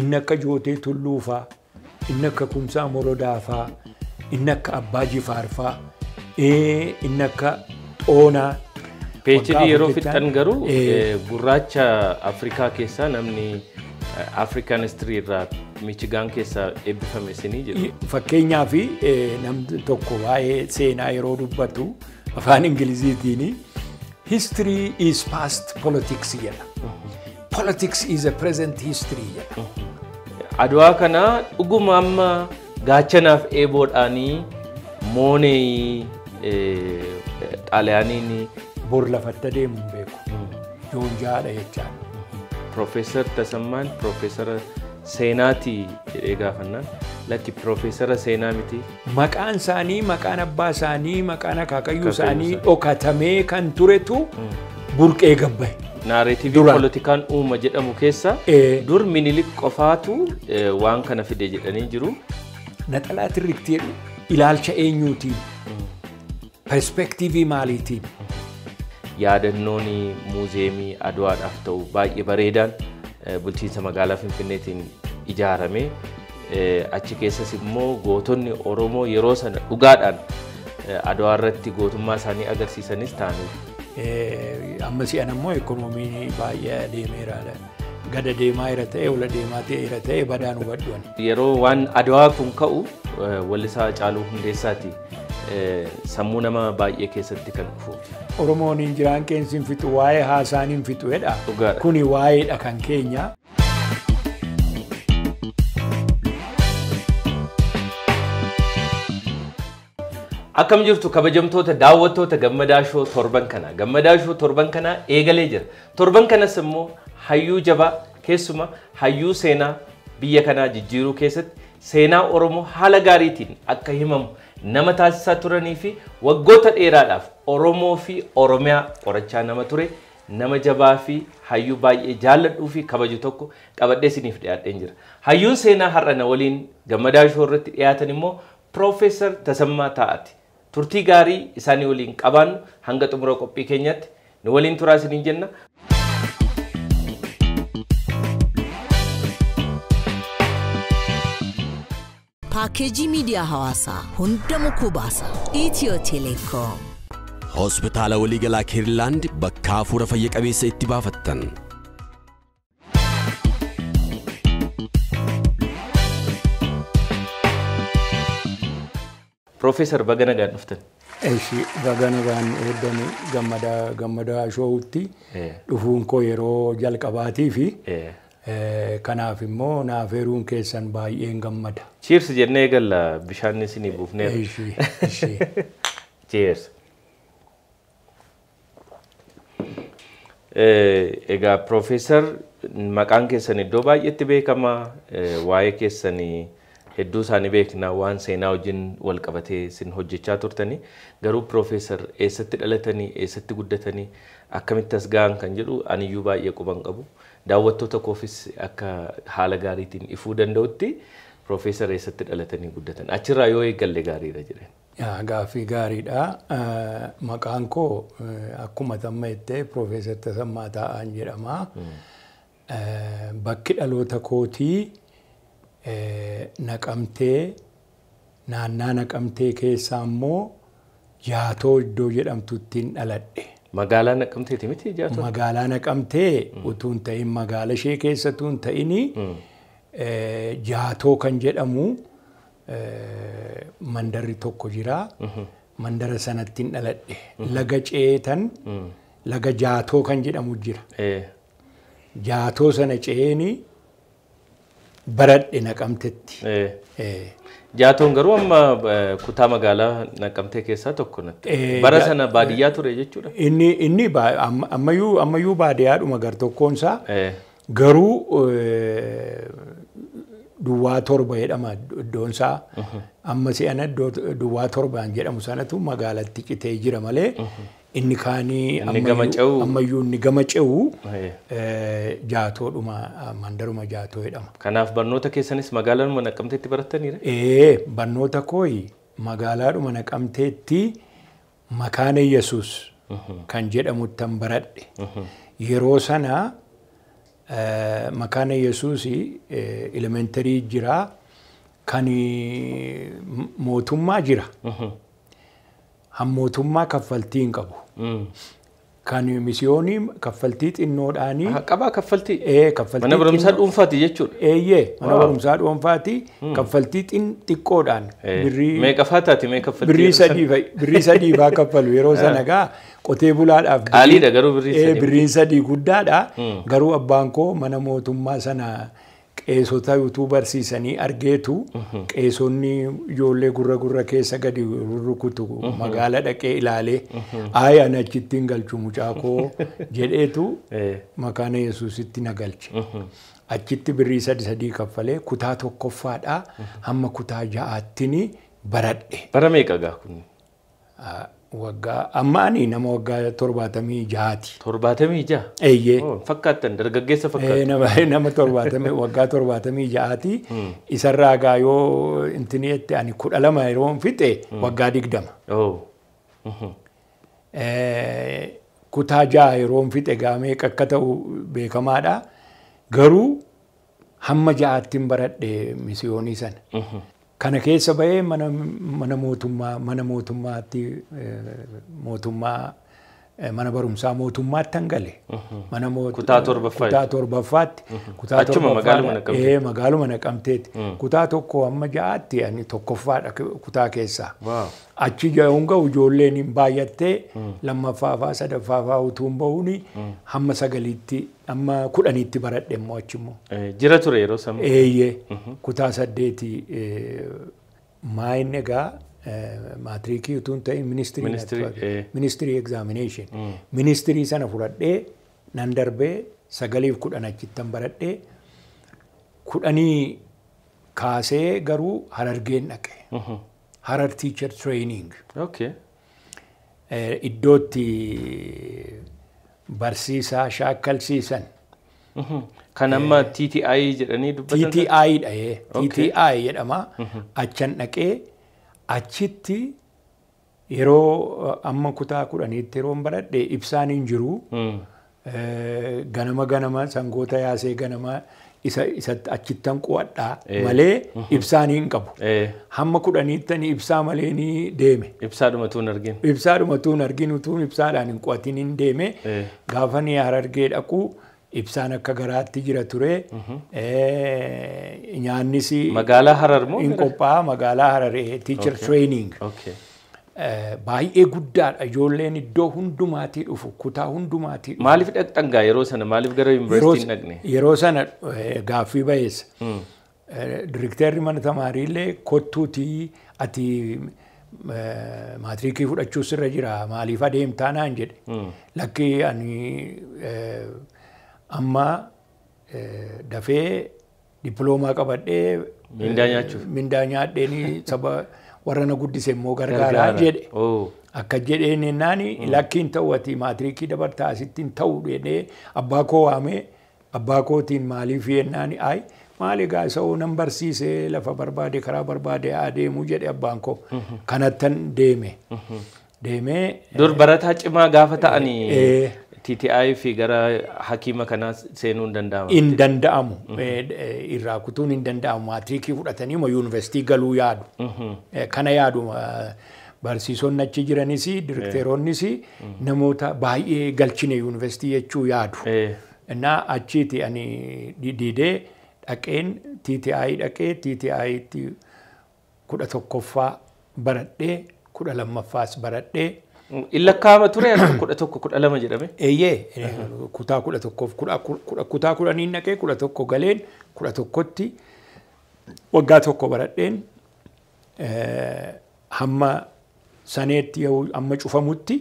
inni akka Jootee Tulluufaa, inni akka Kumsaa Morodaafaa, inni akka Abbaa Jifaarfaa, inni akka Xoonaa. PhD yeroo fixan garuu Eh. eh, gurraacha Afrikaa keessaa namni African History irraa Michigan keessaa eebbifame isinii jedhu. Fakkeenyaaf namni tokko waa'ee seenaa yeroo dubbatu afaan Ingiliziitiin history is past politics jedha. Politics is a present history jedha. Adwaa kana dhuguma amma gaachanaaf eeboodhaanii moonee xaaliyaaniin Bor lafatti adeemu hin beeku. Joonjaadha jechaan. Profeesar Tasammaan Profeesara seenaati jedhee gaafannaan lakki Profeesara seenaa miti. Maqaan isaanii, maqaan abbaa isaanii, maqaan akaakayyuu isaanii isaanii. dhokatamee kan turetu burqee gabbaye. Naareetivii poolitikaan uuma jedhamu keessa Eh. dur minilik qofaatu eh, waan kana fide jedhanii jiru. Naxalaa tirriktii jedhu ilaalcha eenyuutiin, perspeektiivii maaliitiin. Yaadannoon muuzeemii Adwaadhaaf ta'u baay'ee bareedaan eh, bulchiinsa magaalaa Finfinneetiin ijaarame. Eh, Achi keessas immoo gootonni Oromoo yeroo sana dhugaadhaan eh, Adwaa irratti gootummaa isaanii agarsiisanis ta'anii Eh, amma si'an ammoo ekonomiin baay'ee adeemeera. Gada deemaa jira ta'e, ola deemaa jira ta'e badaan hubadhuun. yeroo waan adawaa kun ka'u eh, wallisaa Haacaaluu Hundeessaati eh, sammuu nama baay'ee keessatti kan dhufu. Oromoon hin jiraan keensi hin fixu, waa'ee haasaan hin fixu jedha. Kuni waa'eedha kan keenya. Akkam jirtu kabajamtoota daawwattoota gammadaa shoo torban kana. Gammadaa shoo torban kana eegalee jira. Torban kanas immoo hayyuu jabaa keessuma hayyuu seenaa biyya kanaa jijjiiruu keessatti seenaa Oromoo haala gaariitiin akka himamu nama taasisaa turanii fi waggoota dheeraadhaaf Oromoo fi Oromiyaa qorachaa nama ture nama jabaa fi hayyuu baay'ee jaalladhuu fi kabaju tokko qabadhee isiniif dhiyaadheen jira. Hayyuun seenaa har'a na waliin gammadaa shoo irratti dhiyaatan immoo Piroofeesar Tasammaa Taa'ati. Turtii gaarii isaanii waliin qabaannu hanga xumura qophii keenyatti nu waliin turaa isiniin jenna. Paakeejii miidiyaa hawaasaa hunda mukuu baasa. Itiyoo Teleekoom. Hospitaala waliigalaa Keerilaand bakka hafuura fayya qabeessa itti baafattan. Piroofeesar Baga nagaan dhuftan. Eeshi bagana gaan eeddani gammadaa gammadaa shoowutti Eh. dhufuun koo yeroo jalqabaatii fi Eh, eh, kanaaf immoo naafeeruun keessan baay'een gammada. Cheers jennee galla bishaan isinii buufneera. Eeshi eeshi. Cheers. Eh, Egaa Piroofeesar maqaan keessan iddoo baay'eetti beekama. Eh, Waa'ee keessanii hedduu isaanii beekna waan seenaa wajjin wal qabatee isin hojjechaa turtanii garuu Piroofeesar eessatti dhalatanii eessatti guddatanii akkamitti as ga'an kan jedhu aniyyuu baay'ee quban qabu. Daawwattoota koofis akka haala gaariitiin ifuu danda'utti Piroofeesar eessatti dhalatanii guddatan achirraa yoo eeggalle gaariidha jedheen. Yaa, Gaaffii gaariidha. Eh, Maqaan koo eh, akkuma tamma jettee Piroofeesar Tasammaa Taa'aan jedhama. Eh, Bakki dhaloota kootii eh, naqamtee naannaa naqamtee keessaa immoo jaatoo iddoo jedhamtuttiin dhaladhe. Magaalaa Naqqamteeti miti jaatoo? Magaalaa naqamtee utuu hin ta'in magaala ishee keessa utuu hin ta'ini eh, jaatoo kan jedhamu eh, mandarri tokko jira. Mandara sanattiin dhaladhe. Laga ceetan laga jaatoo kan jedhamu jira. Eh, Jaatoo sana ceeni baradhe naqamtetti. eh. Eh, Jaatoon garuu amma eh, kutaa magaalaa Naqqamtee keessaa tokko natti. Eh, Bara sana baadiyyaa ture jechuudha. Inni inni ammayyuu ammayyuu baadiyyaadhuma gar tokkoonsaa Eh, garuu eh, duwwaa torba jedhama iddoonsaa amma si'ana duwwaa torbaan jedhamu sanatu magaalatti citee jira malee inni kaanii ammayyuu- inni gama ce'u eh. eh, jaatoodhuma mandaruma jaatoo jedhama. Kanaaf barnoota keessanis magaalaan Naqqamteetti barattaniira? Ee barnoota kooyi magaalaadhuma naqamteetti makaana Yesus kan jedhamuttan baradhe. Yeroo sana Eh, Makaana Yesuus elementarii jira kan eh, mootummaa jira. Han mootummaa kaffaltii hin qabu. Mm. Kan misiyoonii kaffaltii xinnoodhaanii Ah, Qabaa kaffaltii. kaffaltii Mana barumsaa dhuunfaati jechuudha. eeyyee mana barumsaa dhuunfaati kaffaltii xiqqoodhaan Eh, birrii Meeqa faataati mee kaffaltii? birrii sadii fa'i- birrii sadii faa kaffalu yeroo sana gaa qotee bulaadhaaf Qaaliidha garuu birrii sadii. birriin sadii guddaadha garuu abbaan koo mana mootummaa sana qeesota utuu barsiisanii argeetu qeesonni ijoollee gurra gurra keessa gadi rukutu magaala dhaqee ilaalee ayi ani achitti hin galchu mucaa koo jedheetu makaana yesuusitti na galche. Achitti birrii sadi sadii kaffalee kutaa tokkoffaadhaa hamma kutaa ja'aattini baradhe. Bara meeqa gaa kun? Ah, Waggaa amma ani nama waggaa torbaatamii ja'aati. Torbaatamii ja'a. Eeyyee. Oh, Fakkaattan dargaggeessa fakkaattan. Eh, nama torbaatamii waggaa torbaatamii ja'aati. Isarraa gaa yoo intini jette ani kudha lama yeroo fixe waggaa digdama. Oh. Mhm. Eh, kutaa ja'a yeroo fixe gaa meeqa akka ta'u beekamaadha. Garuu hamma ja'aatti hin baradhe misiyoonii sana. Kana keessa bahee mana mana mootummaa mana mootummaatti mootummaa mana barumsaa mootummaatti han gale. Mana Kutaa torbaffaa Kutaa torbaffaatti. Kutaa Achuma magaaluma Naqamteetti. Eh, magaaluma naqamteeti. Kutaa tokko hamma ja'aatti ani tokkoffaadha kutaa keessaa. Achi ga'uun ga'u ijoolleen hin baay'attee lammaffaafaa sadaffaafaa utuu hin bahuuni hamma sagaliitti hamma kudhaniitti baradhe immoo achi immoo. Eh, Jira ture yeroo sammuu. Eeyyee kutaa saddeeti maayin egaa maatiriikii utuu hin ta'in ministirii Ministirii, eh. fakkaata. ministirii examination ministirii sana fudhadhee nan darbee sagaliif kudhan achittan baradhee kudhanii kaasee garuu harargeen dhaqe. Harar teacher training. Eh, iddootti barsiisaa shaakkalsiisan. Mhm. Kan amma TTI jedhanii dubbatan. TTI dha ee. Okay. TTI jedhama. Achan dhaqee achitti yeroo eh, amma kutaa kudhaniitti yeroo baradhe ibsaan hin jiru. Mm. Eh, Ganama ganama sangoota yaasee ganama isa isatti achittan qu'adhaa Eh. malee ibsaan hin qabu. Hamma kudhaniittani ibsaa malee ni deeme. ibsaadhuma tuun argin. Ibsaadhuma tuun arginu tuun ibsaadhaan hin qo'atin hin deeme. Gaafa ni harargee dhaqu ibsaan akka garaatti jira ture. Eh, Nyaannis Magaalaa Harar moo? hin qophaa'a magaalaa Hararee teacher training. Eh, Baay'ee guddaadha ijoolleen iddoo hundumaatii dhufu kutaa hundumaatii dhufu. Maaliif dhaqxan gaa yeroo sana maaliif gara yuunivarsiitii dhaqne? yeroo sana eh, gaaffii ba'eessa. Direkteerri mana tamaariillee kottuutii ati eh, maatiriikii fudhachuu sirra jira maaliif adeemtaa naan jedhe. Lakki ani eh, amma eh, dafee dippiloomaa qabadhee Mindaa nyaachuuf. mindaa nyaadheenii saba warra na guddise immoo gargaaraa Gargaara. jedhe. Oh. Akka jedheen jennaan lakkiin ta'u ati maatiriikii dabartaa asitti hin ta'u jedhee abbaa koo waamee abbaa kootiin maaliif jennaan ay maali egaa isa nan barsiisee lafa barbaade karaa barbaade adeemuu jedhe abbaan koo kanattan deeme. Deemee Dur barataa cimaa gaafa ta'anii Eh. TTI fi gara hakiima kanaa seenuu hin danda'ama. hin danda'amu Eh, eh, irraa kutuun hin danda'amu maatiriikii fudhatanii ma yuunivarsiitii galuu yaadu. Eh, Kana yaadu barsiisonni achi jiranis direkteeronnis namoota baay'ee galchine yuunivarsiitii jechuu yaadu. Innaa achiiti ani didee dhaqeen TTI dhaqee TTItti kudha tokkoffaa baradhee kudha lammaffaas baradhee In lakkaa'ama ture kudha tokko kudha lama jedhame. eeyyee eh, kutaa kudha tokkoof kutaa kudhaniin dhaqee kudha tokko galeen kudha tokkotti waggaa tokko baradheen eh, hamma saneetti amma cufamutti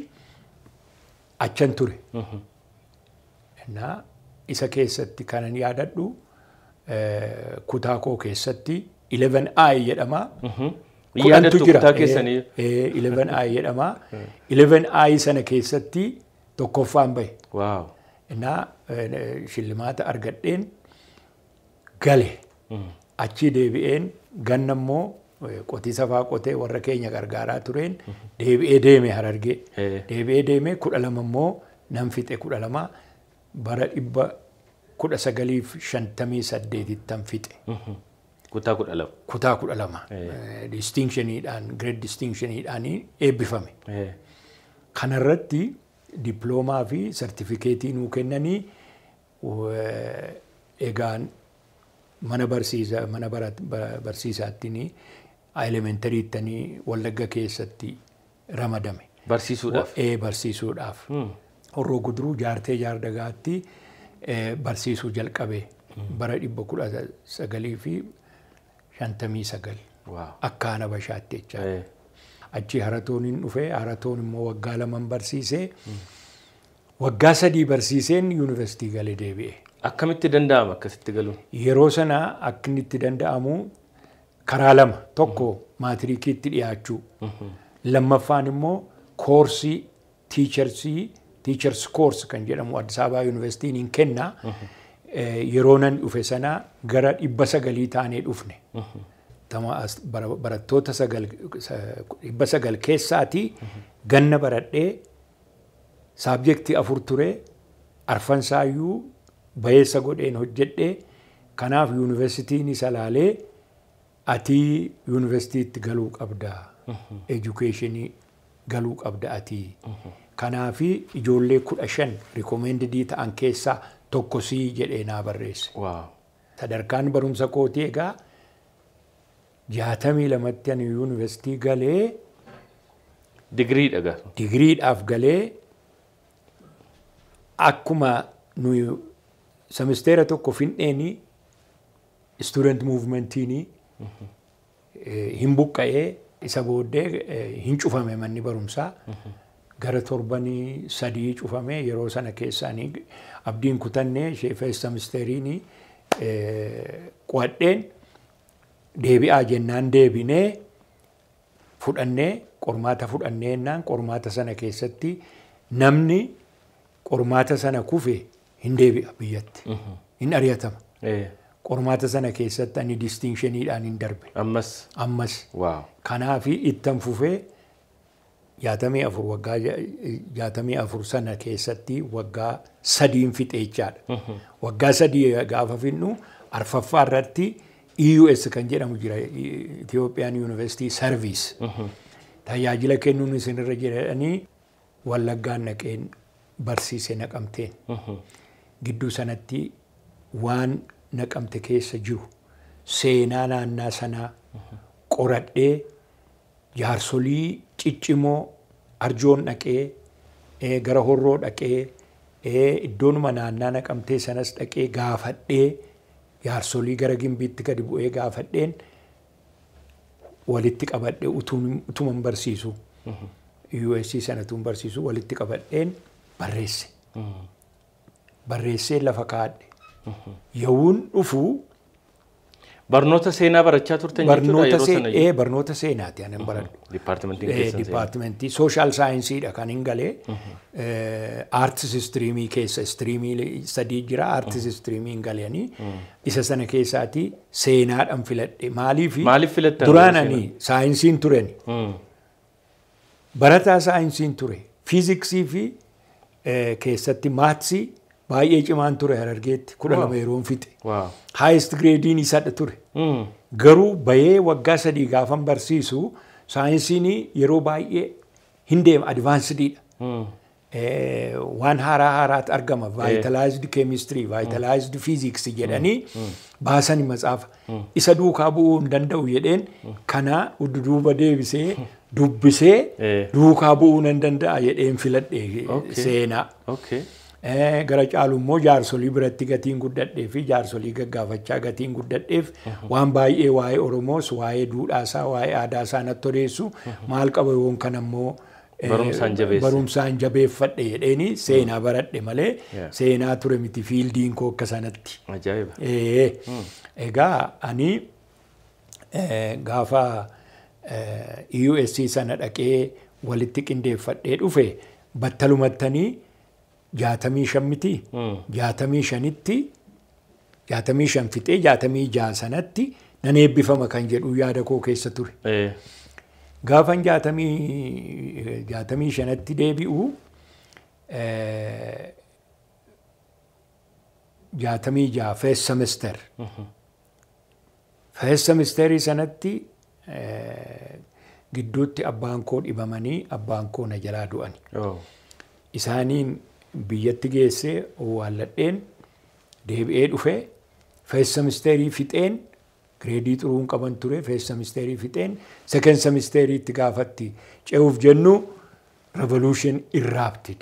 achan ture. Innaa isa keessatti kanan yaadadhu eh, kutaa koo keessatti 11i jedhama. Kutaa keessanii. Eh, eh, 11i jedhama. 11i sana keessatti tokkoffaan bahe. Innaa eh, shillimaata argadheen gale. Achii deebi'een ganna immoo qotiisa faa qotee warra keenya gargaaraa tureen deebi'ee deeme harargee. Deebi'ee deeme kudha lama immoo nan fixe kudha lama bara dhibba kudha sagaliif shantamii saddeetittan fixe. Kutaa kudha lama. Kutaa kudha lama. Distinctioniidhaan, great distinctioniidhaan eebbifame. Eh, Kanarratti diploomaa fi sartifikeetii nuu kennanii egaan mana barsiisa mana barsiisaattiin elementariittanii wallagga keessatti ramadame. Barsiisuudhaaf. Ee barsiisuudhaaf. Horroo guduruu jaartee jaardagaatti eh, barsiisuu jalqabe bara dhibba kudha sagalii fi shantamii sagal Waaw. akkaana bashaatti jecha. Eh, Achi haratooniin dhufee haratoon immoo waggaa laman barsiisee waggaa sadii barsiiseen yuunivarsiitii galee deebi'e. Akkamitti danda'ama akkasitti galuun? Yeroo sana akka inni itti danda'amu karaa lama tokko maatiriikiitti dhiyaachuu lammaffaan immoo koorsii tiicharsii tiichars koors kan jedhamu Addis Ababaa yuunivarsiitiin hin kenna Eh, yeroo nan dhufe sana gara dhibba sagalii taanee dhufne. Bara- barattoota dhibba sagal keessaati ganna baradhee saabjektii afur ture arfansaayyuu bayeessa godheen hojjedhee kanaaf yuunivarsiitiin isa laalee ati yuunivarsiitiitti galuu qabda. Edukeeshinii galuu qabda ati. Kanaafi ijoollee kudha shan rikoomendidii ta'an keessaa tokko sii jedhee naa barreesse. Sadarkaan barumsa kootii egaa jaatamii lamatti ani yuunivarsiitii galee Digirii dhagaa. digiriidhaaf galee akkuma nuyi semisteera tokko findheeni student movementiin hin buqqa'ee isa booddee eh, hin cufame manni barumsaa gara torbanii sadii cufame yeroo sana keessaanii abdiin kutannee sheefees semisteeriin qo'adheen deebi'aa jennaan deebinee fudhannee qormaata fudhannee jennaan qormaata sana keessatti namni qormaata sana kufe hin deebi'a biyyatti hin ari'atama qormaata sana keessatti ani distinkshiniidhaan hin darbe Ammas. ammas kanaafi ittan fufee jaatamii afur waggaa ja- jaatamii afur sana keessatti waggaa sadiin fixe jechaadha. Waggaa sadii gaafa finnu arfaffaa irratti EUS kan jedhamu jira Ethiopian University Service. Tajaajila kennuun isinirra jedhanii wallaggaan naqeen barsiise naqamteen. Gidduu sanatti waan naqamte keessa jiru seenaa naannaa sanaa qoradhee jaarsolii ciccimoo arjoon dhaqee gara horroo dhaqee iddoonuma naannaa naqamtee sanas dhaqee gaafadhee jaarsolii gara gimbiitti gadi bu'ee gaafadheen walitti qabadhee utuman barsiisu USC sanatuun barsiisu walitti qabadheen barreesse. Barreessee lafa kaadhe. Yawuun dhufuu Barnoota seenaa barachaa turtan jechuudha yeroo sana ee, barnoota seenaati anan baradhu. Dipaartimentiin Eh, keessan seenaa. Dipaartimentii sooshaal saayinsiidha kan hin galee. Aartis istiriimii keessa istiriimii sadii jira aartis istiriimii hin galanii. Isa sana keessaati seenaadhaan filadhe. Maaliif Maaliif filattan duraan seenaa? ani saayinsiin turen Mm. barataa saayinsiin ture fiiziksii fi eh, keessatti maatsii baay'ee cimaan ture harargeetti kudha lama yeroon fixe. Waaw. Haayist gireediin isadha ture. Mm. Garuu bayee waggaa sadii gaafan barsiisu saayinsiin yeroo baay'ee hin deema advaansidiidha. Mm. Eh, Waan haaraa haaraatu argama. Vaayitalaayizd keemistirii, vaayitalaayizd fiiziksii jedhanii baasani matsaafa. Isa duukaa bu'uu hin danda'u jedheen kana duuba deebisee dubbisee duukaa bu'uu nan danda'a jedheen filadhe seenaa. Eh, gara caalu immoo jaarsolii biratti gatiin guddadhee fi jaarsolii gaggaafachaa gatiin guddadheef waan baay'ee waa'ee Oromoos waa'ee duudhaasaa waa'ee aadaasaa natti odeessu. Maal qaba yoon kan ammoo Barumsaan jabeeffadhe jedheeni seenaa baradhe malee seenaa ture miti fiildiin koo akka sanatti. Eh, Egaa ani eh, gaafa eh, USC sana dhaqee walitti qindeeffadhee dhufe battalumattanii jaatamii shan miti jaatamii shanitti jaatamii shan fixee jaatamii jaha sanatti nan eebbifama kan jedhu yaada koo keessa ture. Gaafan jaatamii jaatamii shanatti deebi'u jaatamii jaha first semester. First semesterii sanatti gidduutti abbaan koo dhibamanii abbaan koo na jalaa du'ani. Oh. isaaniin biyyatti geessee owwaalladheen deebi'ee dhufee first semesterii fixeen gireedii xuruun qaban ture first semesterii fixeen second semesteriitti gaafatti ce'uuf jennu revolution irraaptid.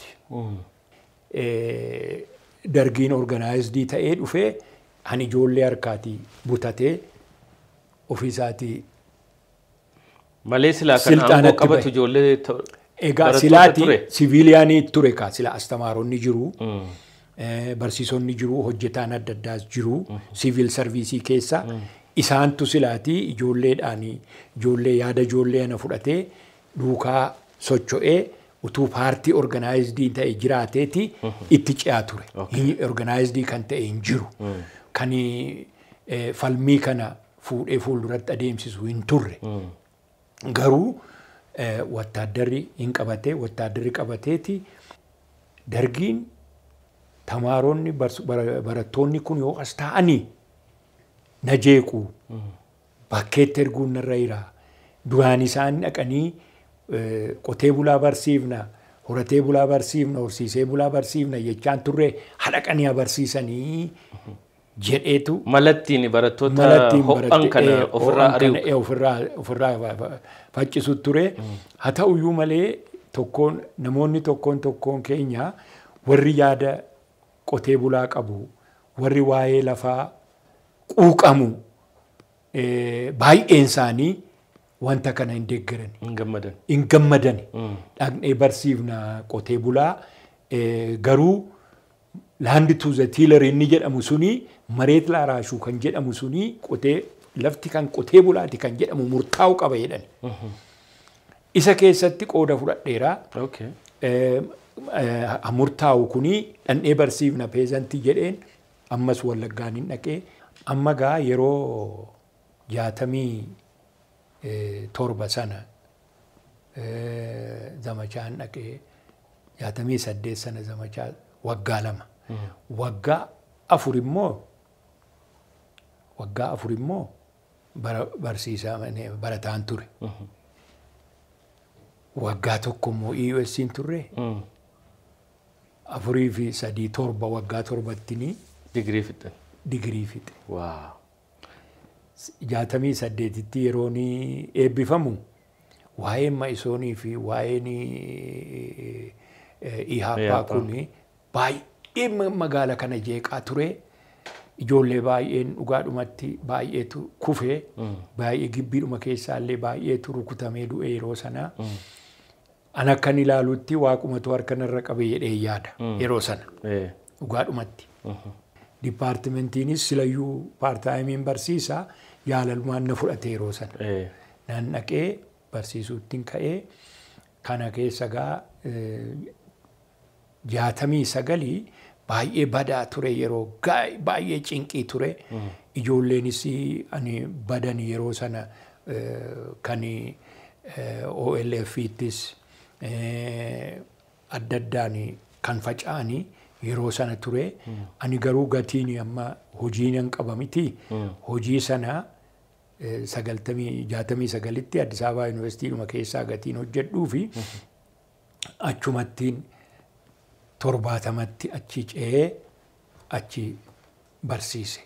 Dargiin organizedii ta'ee dhufee ani ijoollee harkaatii butatee ofiisaatii Malee silaa kan Silxaanatti aangoo qabatu ijoollee Egaa silaati siviiliyaanii ture kaa sila astamaaronni jiru. Mm. Eh, Barsiisonni jiru, hojjetaan adda addaas jiru. Siviil sarviisii keessa isaantu silaati ijoolleedhaan ijoollee yaada ijoollee ana fudhatee duukaa socho'ee utuu paartii organaayizidii ta'e jiraateeti itti ce'aa ture. Organaayizidii kan ta'e hin jiru. Kan eh, falmii kana fuudhee fuulduratti adeemsisu hin turre. Garuu eh, bars- bara- barattoonni kun yoo as ta'anii na jeequ bakkeetti erguun narra jira duraan isaan dhaqanii eh, qotee bulaa barsiifna horatee bulaa barsiifna horsiisee bulaa barsiifna jechaan turre hadhaqanii abarsiisanii jedheetu Malattiin barattoota ho'an kana eh, ofirraa ari'u. eh, ofirraa ofirraa fa- fa- faccisu ture haa ta'uyyuu malee tokkoon namoonni tokkoon tokkoon keenya warri yaada qotee bulaa qabu warri waa'ee lafaa quuqamu eh, baay'een isaanii wanta kana hin deeggaran Hin gammadan. hin gammadan dhaqnee barsiifna qotee bulaa eh, garuu laandi tuuza tiilar inni jedhamu suni mareet laaraashuu kan jedhamu suni qotee lafti kan qotee bulaati kan jedhamu murtaa'u qaba jedhan. Isa keessatti qooda fudhadheera. Okay. Eh, eh, murtaa'u kuni dhandhee barsiifna peezantii jedheen ammas wallaggaan hin dhaqee amma gaa yeroo jaatamii eh, torba sana zamachaan dhaqee jaatamii saddeet sana zamachaa waggaa lama waggaa afur immoo waggaa afur immoo barsiisaa barataan ture waggaa tokko immoo EUS'n turre Mm. afurii fi sadii torba waggaa torbattinii Digirii fixan. digirii fixe. Jaatamii saddeetitti yeroon eebbifamu waa'een ma'isoonii fi waa'een ihaappaa Ihaappaa. kun baay'ee ma- magaala kana jeeqaa ture. Ijoollee baay'een dhugaadhumatti baay'eetu kufee baay'ee gibbiidhuma keessaallee baay'eetu rukutamee du'e yeroo sanaa. An akkan ilaalutti waaqumatu harka narra qabe jedhee yaada yeroo sana. Dhugaadhumatti. Dipaartimentiinis silayyuu paartaayimiin barsiisaa jaalalumaan na fudhate yeroo sana. Nan dhaqee barsiisuuttiin ka'ee kana keessa gaa jaatamii sagalii baay'ee badaa ture yeroo baay'ee cinqii ture. Ijoolleenis ani badan yeroo sana eh, kan OLF'ittis adda addaan kan faca'anii yeroo sana ture. Ani garuu gatiin amma hojii nan qaba miti. Hojii sana eh, sagaltamii jaatamii sagalitti Addis Ababaa Yuunivarsiitiidhuma keessaa gatiin hojjedhuu fi achumattiin torbaatamatti achi ce'ee achi barsiise.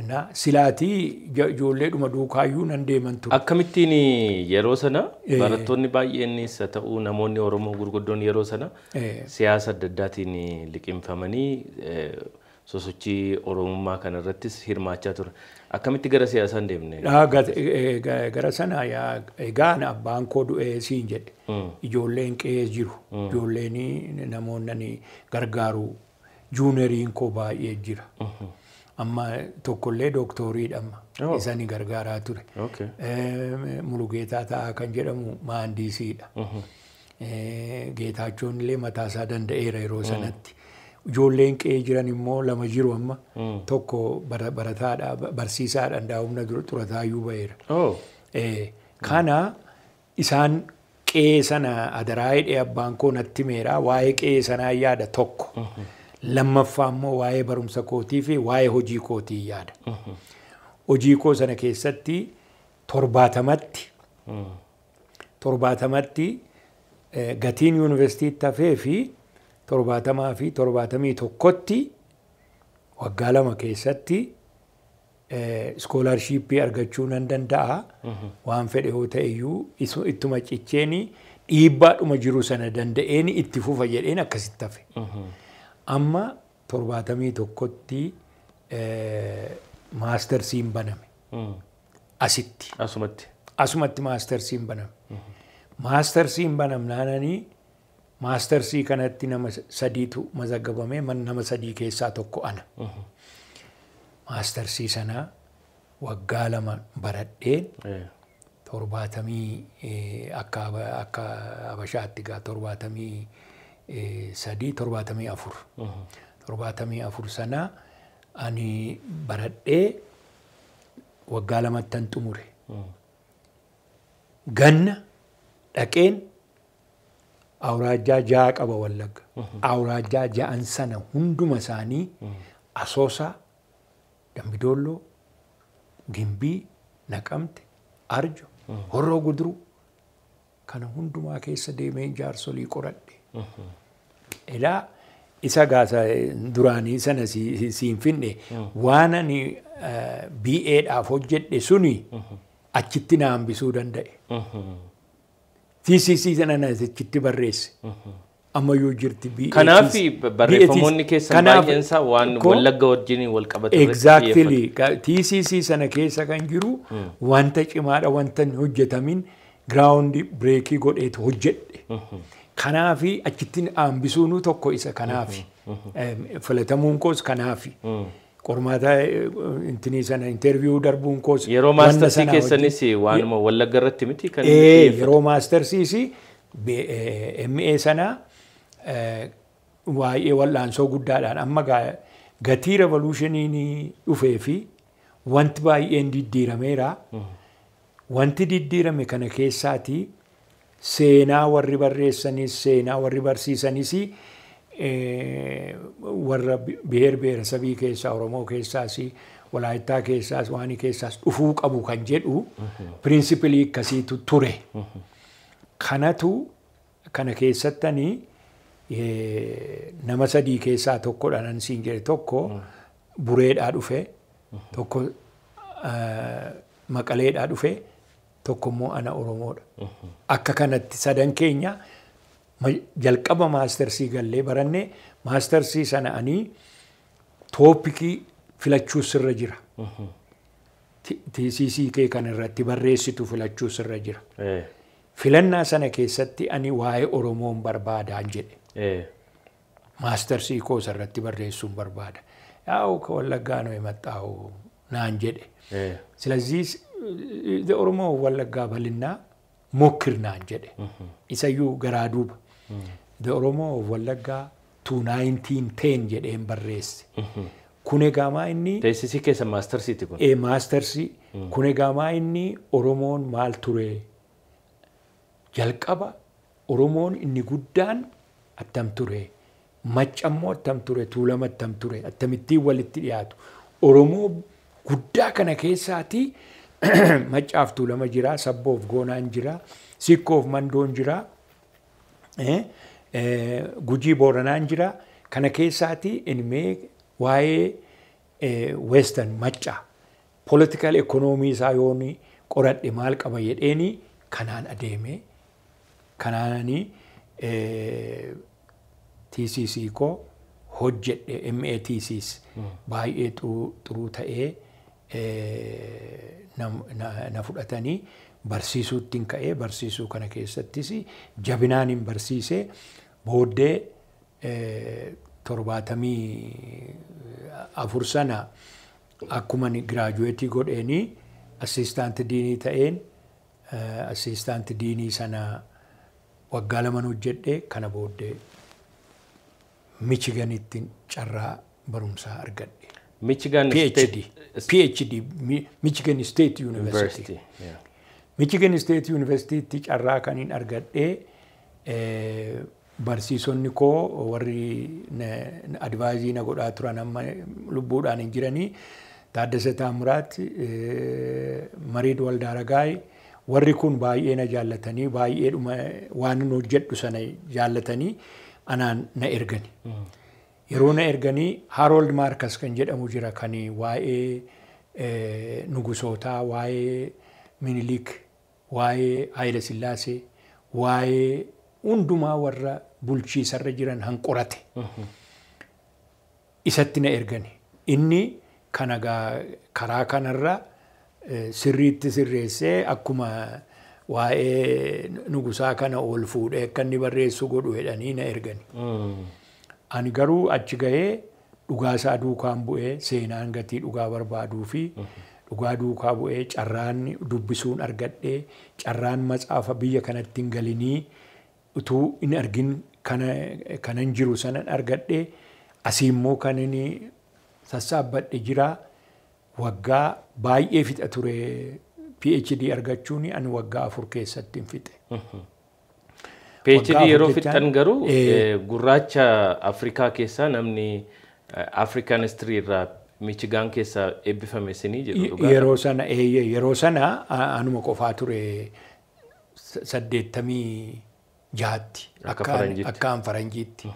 Innaa silaatii ija- ijoolleedhuma duukaayyuu nan deeman ture. Akkamittiin yeroo sana Eh. barattoonni baay'eenis haa ta'u namoonni Oromoo gurguddoon yeroo sana Eh. siyaasa adda addaatiin liqimfamanii eh, sosochii Oromummaa kana irrattis hirmaachaa ture. Akkamitti gara siyaasaan deemne? Gat- eh, ga- gara sana yaa- egaa na abbaan koo du'ee siin jedhe. Ijoolleen qe'ee jiru. Ijoolleen namoonni gargaaru juuneriin koo baay'ee jira. Amma tokkollee dooktoriidha amma. Oh. Isani gargaaraa ture. Mulugeetaa Ta'aa kan jedhamu maandiisiidha. Eh, Geetaachoon illee mataasaa danda'eera yeroo sanatti. Ijoolleen qe'ee jiran immoo lama jiru amma. Tokko bara- barataadha barsiisaadha daa'umna dura xurataayyuu ba'eera. Oh. Eh, Kana isaan qe'ee sana adaraa hidhee abbaan koo natti meera waa'ee qe'ee sanaa yaada tokko. Lammaffaa immoo waa'ee barumsa kootii fi waa'ee hojii kootii yaada. Hojii koo sana keessatti torbaatamatti torbaatamatti eh, gatiin yuunivarsiitiitti hafee fi torbaatamaa fi torbaatamii tokkotti waggaa lama keessatti iskoolaarshiippii argachuu nan danda'a. Waan fedhe yoo ta'e iyyuu isu- ittuma cicheeni dhiibbaadhuma jiru sana danda'eeni itti fufa jedheen akkasitti hafe. Amma torbaatamii tokkotti eh, maastarsiin baname asitti. Asumatti. asumatti maastarsiin baname. Maastarsiin banamnaananii maastarsii kanatti nama sadiitu mazaggabame man nama sadii keessaa tokko ana. Maastarsii sanaa waggaa lama baradheen Eh, torbaatamii akka haba- akka habashaatti gaa torbaatamii sadii torbaatamii afur. Torbaatamii afur sanaa ani baradhee waggaa lamattan xumure. Ganna dhaqeen awuraajjaa ja'a qaba wallagga. Awuraajjaa ja'an sana hunduma isaanii asoosaa, dambidolloo, gimbii, naqamte, arjo, horroo guduruu kana hundumaa keessa deemee jaarsolii qoradhe. Edaa isa gaasa duraanii sana si- si- siin finne waan ani BA'dhaaf hojjedhe suni achitti na hambisuu danda'e. TCC sana na achitti barreesse. Ammayyuu jirti BATC. Kanaaf barreeffamoonni keessan baay'een isaa waan wallagga wajjin wal qabatan Exactly. TCC sana keessa kan jiru wanta cimaadha wanta hin hojjetamin giraawundi bireekii godheetu hojjedhe. Kanaafi achitti hambisuun tokko isa kanaafi. Filatamuun koos kanaafi. Qormaata eh, intinii sana interviyuu darbuun koos. Yeroo maastarsii keessanis waanuma wallagga irratti miti kan yeroo maastarsiis MA sana eh, waa'ee wal'aansoo guddaadhaan amma gatii revolushiniin dhufee fi wanti baay'een diddiirameera. Wanti diddiirame kana keessaati seenaa warri barreessanis seenaa warri barsiisanis eh, warra biheer biheerasabii keessaa Oromoo keessaas Walaayittaa keessaas waanii keessaas dhufuu qabu kan jedhu pirinsipilii akkasiitu ture. Kanatu kana keessattanii eh, nama sadii keessaa tokkodha nan siin jedhe tokko bureedhaa dhufe tokko eh, maqaleedhaa dhufe tokko immoo ana oromoodha. Akka kanatti sadan keenya jalqaba maastarsii gallee baranne maastarsii sana ani tooppikii filachuu sirra jira. Tiisiisii kee kan irratti barreessitu filachuu sirra jira. Filannaa sana keessatti ani waa'ee Oromoon barbaadaan jedhe. Maastarsii koos irratti barreessuun barbaada. Yaa'u ka wallaggaa nu himaxxaawu naan jedhe. Silazii Oromoo wallaggaa balinaa mokkir naan jedhe. Isayyuu garaa duuba. ኦሮሞ ወለጋ ቱ ናይንቲን ቴን ጀዴን በሬስ ኩኔ ጋማ ኢኒ Teessisii keessa maastarsiiti kun. ኤ ማስተርሲ ኩኔ ጋማ ኢኒ ኦሮሞን ማል ቱሬ jalqaba oromoon inni guddaan attam ture maccammoo attam ture tuulama attam ture attamittiin walitti dhiyaatu oromoo guddaa kana keessaati maccaaf tuulama jira sabboof goonaan jira sikkoof mandoon jira eh, eh, Gujii booranaan jira kana keessaati inimee waa'ee eh, western maccaa political economii isaa yooni qoradhe maal qaba jedheeni kanaan adeemee kanaani eh, TCC koo hojjedhe MA TCS baay'ee xuruu ta'ee eh, na fudhatanii barsiisuuttiin ka'ee barsiisuu kana keessattis jabinaan hin barsiisee booddee torbaatamii afur sana akkuma giraajuweetii godheenii assistaanti diinii ta'een assistaanti diinii sana waggaa laman hojjedhe kana booddee michiganitti carraa barumsaa argadhe. Michigan PhD. PhD. Mi- Michigan State University. University. Yeah. Michigan State University carraa kan hin argadhe eh, barsiisonni koo warri advaayizii na godhaa turan amma lubbuudhaan hin jiranii Taaddasa Taamuraat, Mariid Waldaaragaay warri kun baay'ee na jaallatanii baay'eedhuma waan nu hojjedhu sana jaallatanii anaan na ergani. Yeroo na erganii Harold Maarkas kan jedhamu jira kan waa'ee nugusootaa, waa'ee Minilik, waa'ee Haayila Sillaasee, waa'ee hundumaa warra bulchiisarra jiran hanqorate. Isatti na ergani. Inni kana karaa kanarra sirriitti sirreessee akkuma waa'ee nugusaa kana ol fuudhee akka inni barreessu godhu jedhanii na ergani. Ani garuu achi gahee dhugaasaa duukaan bu'ee seenaan gatii dhugaa barbaaduu fi dhugaa duukaa bu'ee carraan dubbisuun argadhee carraan matsaafa biyya kanatti hin galinii utuu hin argin kanan jiru sanan argadhee asii immoo kan inni sassaabbadhe jira. Waggaa baay'ee fixa ture. PhD argachuun ani waggaa afur keessatti hin fixe. PhD yeroo fixan garuu gurraacha Afrikaa keessaa namni African History irraa Michigan keessaa eebbifame isinii jedhu Yeroo sana yeroo sana anuma qofaa ture saddeettamii jaatti akkaan faranjiitti.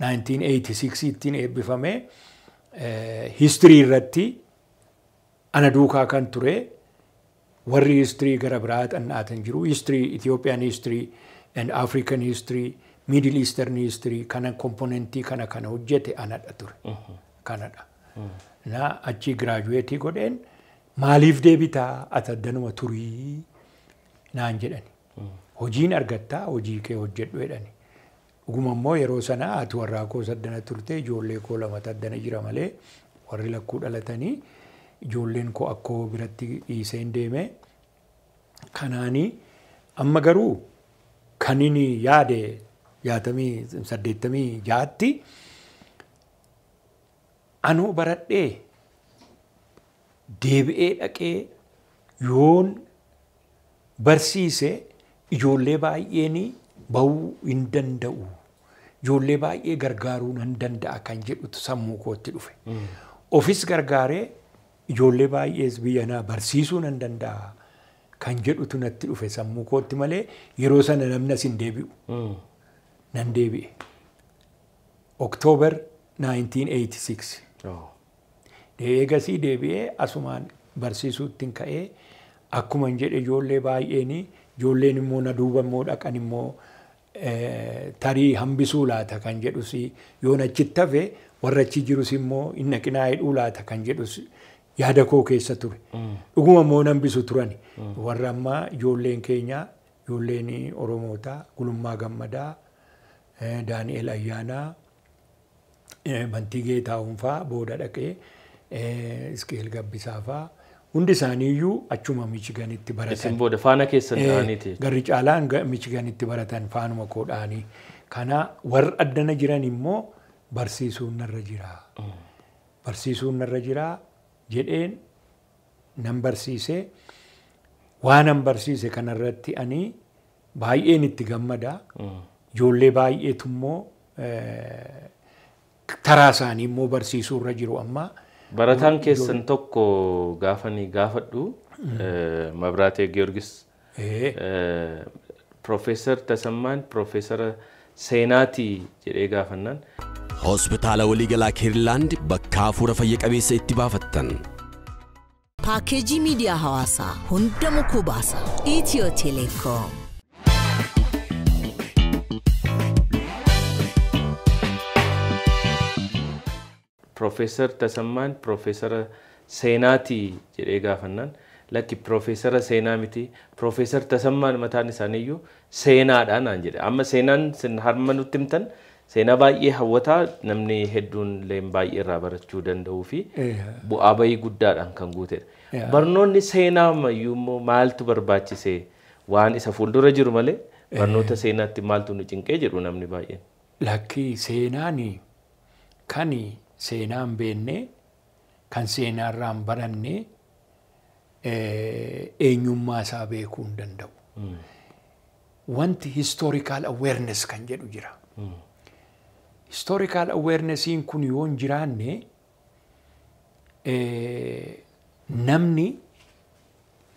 1986 ittiin eebbifame histirii irratti ana duukaa kan ture warri histirii gara biraa xannaatan jiru. Histirii Ethiopian history and African history Middle Eastern history kana komponentii kana kana hojjete anadha ture kanadha. Na achi giraajuweetii godheen maaliif deebitaa ataddanuma turii naan jedhani. Hojiin argattaa hojii kee hojjedhu jedhani. Dhuguma immoo yeroo sana ati warraa koo saddana turte ijoollee koo lama taddana jira malee warri lakkuu dhalatanii ijoolleen koo akkoo biratti dhiiseen deeme. Kanaanii amma garuu kan inni yaade jaatamii saddeettamii jaatti anuu baradhee deebi'ee dhaqee yoon barsiise ijoollee baay'een bahuu hin danda'u. Ijoollee baay'ee gargaaruu nan danda'a kan jedhutu sammuu kootti dhufe. Ofis gargaaree ijoollee baay'ees biyya naa barsiisuu nan danda'a kan jedhutu natti dhufe sammuu kootti malee yeroo sana namni as hin deebi'u. Nan deebi'e. Oktoobar 1986. Eegasii deebi'ee asumaan barsiisuutti ka'ee akkuma jedhe ijoollee baay'een ijoolleen immoo na duuba immoo dhaqan immoo tarii hambisuu laata kan jedhus yoon achitti hafe warra achi jirus immoo hin naqinaa hidhuu laata kan jedhus yaada koo keessa ture. Dhuguma immoo hambisu turani. Warra ammaa ijoolleen keenya ijoolleen Oromootaa Gulummaa Gammadaa Daani'el Ayyaanaa Bantii Geetaa'uun fa'aa booda dhaqee Iskeel Gabbisaa fa'aa hundi isaaniiyyuu achuma Michiganitti baratan. Isin booda faana keessan ta'aniiti. Garri caalaan Michiganitti baratan faanuma koodhaanii. Kana warra addana jiran immoo barsiisuun narra jira. Barsiisuun narra jira jedheen nan barsiise. Waan nan barsiise kanarratti ani baay'een itti gammada. Ijoollee baay'eetu immoo taraa isaanii immoo barsiisuu irra jiru amma. Barataan keessan tokko gaafanii gaafadhu Mabiraatee Giyoorgis Profeesar Tasammaan Profeesara Seenaatii jedhee gaafannaan. Hospitaala waliigalaa Keerilaand bakka hafuura fayya qabeessa itti baafattan. Paakeejii miidiyaa hawaasaa hunda mukuu baasa. Itiyoo Teleekoom. Profeesar Tasammaan Profeesara Seenaatii jedhee gaafannaan lakki Profeesara Seenaa miti Profeesar Tasammaan mataan isaaniiyyuu seenaadha naan jedhe amma seenaan sin harma nutti himtan seenaa baay'ee hawwataa namni hedduun illee baay'ee irraa barachuu danda'uu fi bu'aa bayii guddaadhaan kan guutedha. Barnoonni seenaa ammayyuu immoo maaltu barbaachise waan isa fuuldura jiru malee barnoota seenaatti maaltu nu cinqee jedhu namni baay'een. Lakki seenaan kan seenaan beenne kan seenaarraan baranne eenyummaa isaa beekuu hin danda'u. wanti historical awareness kan jedhu jira. Historical awarenessiin kun yoo hin jiraanne eh, namni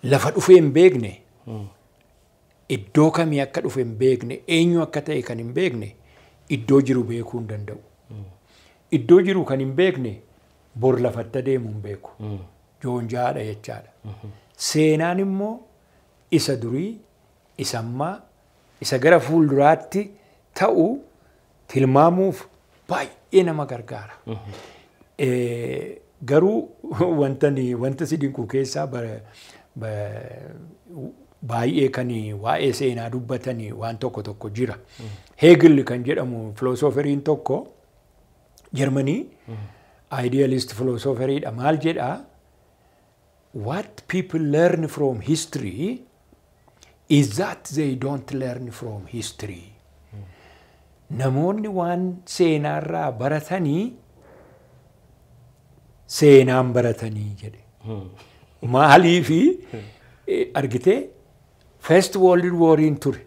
lafa dhufee hin beekne iddoo kamii akka dhufe hin beekne eenyu akka ta'e kan hin beekne iddoo jiru beekuu hin danda'u. Iddoo jiru kan hin beekne bor lafatti adeemu hin beeku. Joonjaadha jechaadha. Seenaan immoo isa durii, isa ammaa, isa gara fuulduraatti ta'u tilmaamuuf baay'ee nama gargaara. Eh, Garuu wanta ni- wanta si dinqu keessaa baay'ee kan waa'ee seenaa dubbatanii waan tokko tokko jira. Hegel kan jedhamu filosooferiin tokko Jarmanii idealist filosooferiidha maal jedhaa what people learn from history is that they don't learn from history. Namoonni waan seenaarraa baratanii seenaan baratanii jedhe. Maaliifi? Eh, argitee first world wariin ture.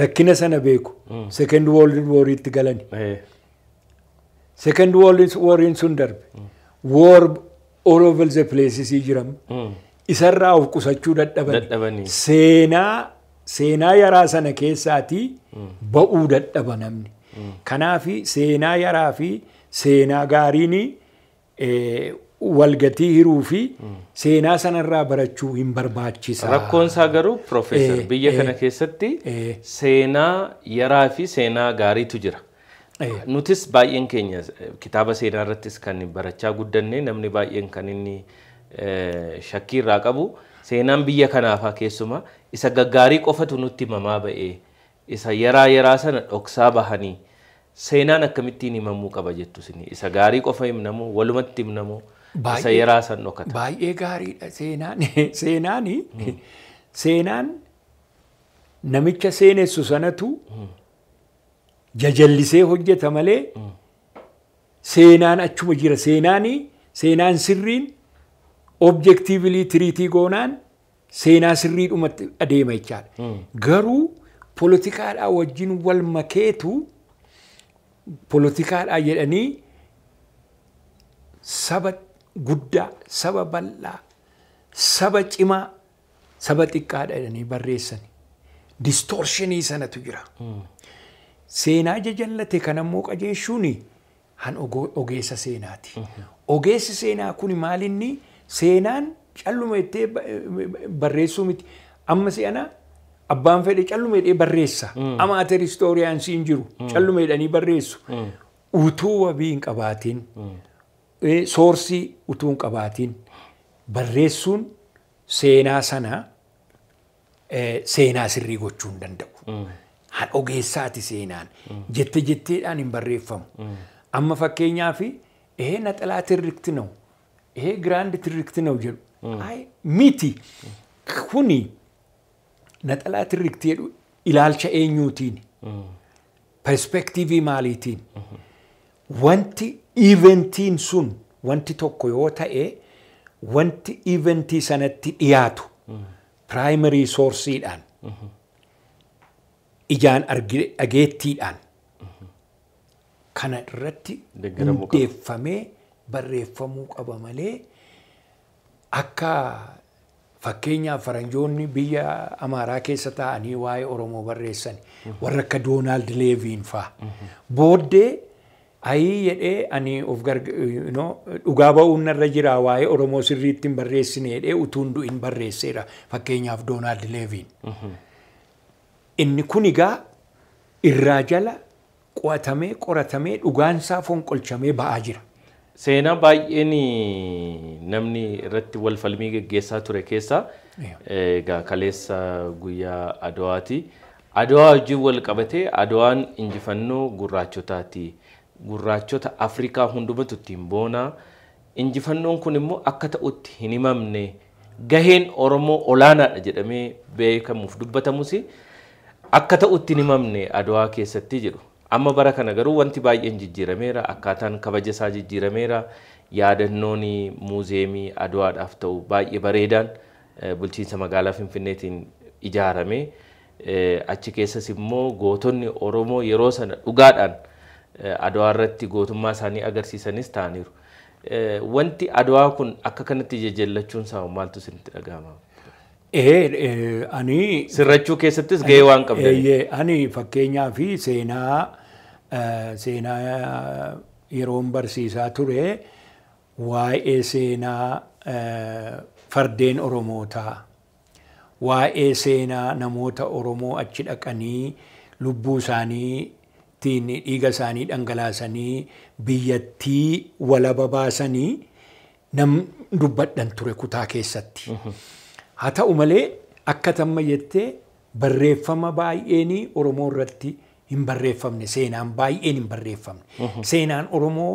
Rakkina sana beeku. Second world wariitti galani. Eh, Second world wariin sun darbe war all over the places jiran mm, isarraa of qusachuu dadhabani. Dadhabanii. Seenaa seenaa yaraa sana keessaatii ba'uu dadhaba namni. Kanaafi seenaa yaraa fi seenaa gaariin eh, walgatii hiruu fi seenaa sanarraa barachuu hin barbaachisa. Rakkoon isaa garuu Profeesar Eh, biyya eh, kana keessatti eh. seenaa yaraa fi seenaa gaariitu jira. Nutis baay'een keenya eh, kitaaba seenaa irrattis kan barachaa guddanne namni baay'een kan inni eh, shakkii irraa qabu. Seenaan biyya kanaafaa keessumaa. Isa gaggaarii qofatu nutti himamaa ba'ee isa yaraa yaraa sana dhoksaa bahanii seenaan akkamittiin himamuu qaba jettu sini isa gaarii qofa himnamu walumatti himnamu isa yaraa san dhokata. Baay'ee gaariidha seenaan. Seenaani seenaan namicha seenessu sanatu jajallisee hojjeta malee seenaan achuma jira. Seenaani seenaan sirriin objektiivilii tiriitii goonaan seenaa sirriidhumatti adeema jechaadha. Garuu poolitikaadhaa wajjin wal makeetu poolitikaadhaa jedhanii saba guddaa, saba bal'aa, saba cimaa, saba xiqqaadha jedhanii barreessani. Distoorshinii sanatu jira. Seenaa jajallate kan ammoo qajeeshuun han ogeessa seenaati. Ogeessi seenaa kun maalinni seenaan calluma jettee ba- barreessuu miti. Amma si'ana abbaan fedhe calluma jedhee barreessa. Amaater istooriyaansiin jiru calluma jedhanii barreessu. Utuu wabii hin qabaatiin. eh, soorsii utuu hin qabaatiin barreessuun seenaa sana eh, seenaa sirrii gochuu hin danda'u. Han ogeessaati seenaan. Jette jetteedhaan hin barreeffamu. Amma fakkeenyaaf ee naxalaa tirrikti na'u ee giraandi tirrikti na'u jedhu. Miti kuni naxalaa tirrikti jedhu ilaalcha eenyuutiin perspektiivii maaliitiin wanti iventiin sun wanti tokko yoo ta'e wanti iventii sanatti dhiyaatu piraayimarii soorsiidhaan ijaan dhageettiidhaan kana irratti hundeeffamee barreeffamuu qaba malee akka fakkeenyaaf faranjoonni biyya amaaraa keessa taa'anii waa'ee oromoo barreessan warra akka doonaald leeviin fa'a. Booddee ayii jedhee ani of dhugaa ba'uun narra jira waa'ee oromoo sirriitti hin barreessine jedhee utuun du'in barreesseera fakkeenyaaf doonaald leeviin inni kun egaa irraa jala qo'atamee qoratamee dhugaansaa fonqolchamee ba'aa jira. Seenaa baay'een namni irratti wal falmii geggeessaa ture keessaa egaa kaleessa guyyaa Aduwaati. Aduwaa wajjin wal qabatee Aduwaan injifannoo gurraachotaati. Gurraachota Afrikaa hundumatu ittiin boonaa. Injifannoon kun immoo akka ta'utti hin himamne gaheen Oromoo olaanaadha jedhamee beekamuuf dubbatamus akka ta'utti hin himamne Aduwaa keessatti jedhu. Amma bara kana garuu wanti baay'een jijjiirameera. Akkaataan kabaja isaa jijjiirameera. Yaadannoon muuzeemii Aduwaadhaaf ta'u baay'ee bareedaan eh, bulchiinsa magaalaa Finfinneetiin ijaarame. Eh, Achi keessas immoo gootonni Oromoo yeroo sana dhugaadhaan eh, Adwaa irratti gootummaa isaanii agarsiisanis ta'aniiru. Eh, Wanti Adwaa kun akka kanatti jejellachuun isaa maaltu isinitti dhagahama? Ee, ee, ani Sirrachuu keessattis gahee waan qabdaniif. Ani fakkeenyaa fi seenaa eh, seenaa yeroon barsiisaa ture waa'ee seenaa eh, fardeen Oromootaa waa'ee seenaa namoota Oromoo achi dhaqanii lubbuu isaaniitiin dhiiga isaanii dhangalaasanii biyyattii walaba baasanii nam dubbadhan ture kutaa keessatti. Haa ta'u malee akka tamma jettee barreeffama baay'een Oromoo irratti hin barreeffamne seenaan baay'een hin barreeffamne. Seenaan Oromoo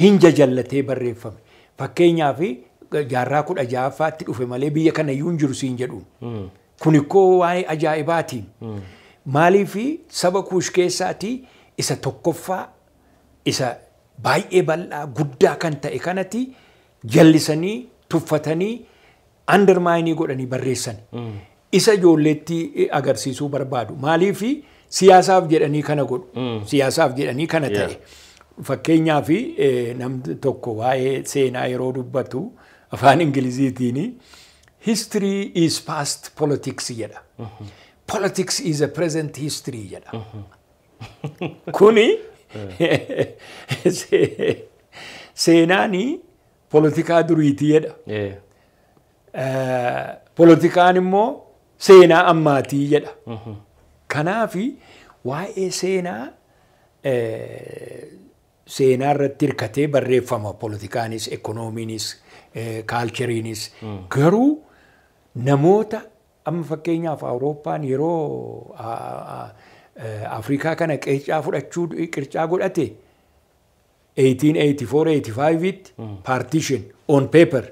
hin jajallatee barreeffame. Fakkeenyaaf jaarraa kudha ja'affaatti dhufe malee biyya kana iyyuu hin jiru siin jedhu. Kun ikkoo waa'ee ajaa'ibaatiin. Maaliif saba kuush keessaati isa tokkoffaa isa baay'ee bal'aa guddaa kan ta'e kanatti jallisanii tuffatanii undermaayinii godhanii barreessan. Isa ijoolleetti agarsiisuu barbaadu. Maaliif siyaasaaf jedhanii kana godhu. Siyaasaaf jedhanii kana ta'e. Fakkeenyaaf namni tokko waa'ee seenaa yeroo dubbatu afaan Ingiliziitiin history is past politics jedha. Politics is a present history jedha. Kuni seenaan politikaa duriitii jedha. Eh, Eh, Politikaan immoo seenaa ammaatii jedha. Kanaaf waa'ee seenaa eh, seenaa irratti hirkatee barreeffama politikaanis, ekonomiinis, eh, kaalcheriinis. Garuu namoota amma fakkeenyaaf Awurooppaan yeroo eh, Afrikaa kana qircaa fudhachuu qircaa godhate 1884-85 tti partition on paper.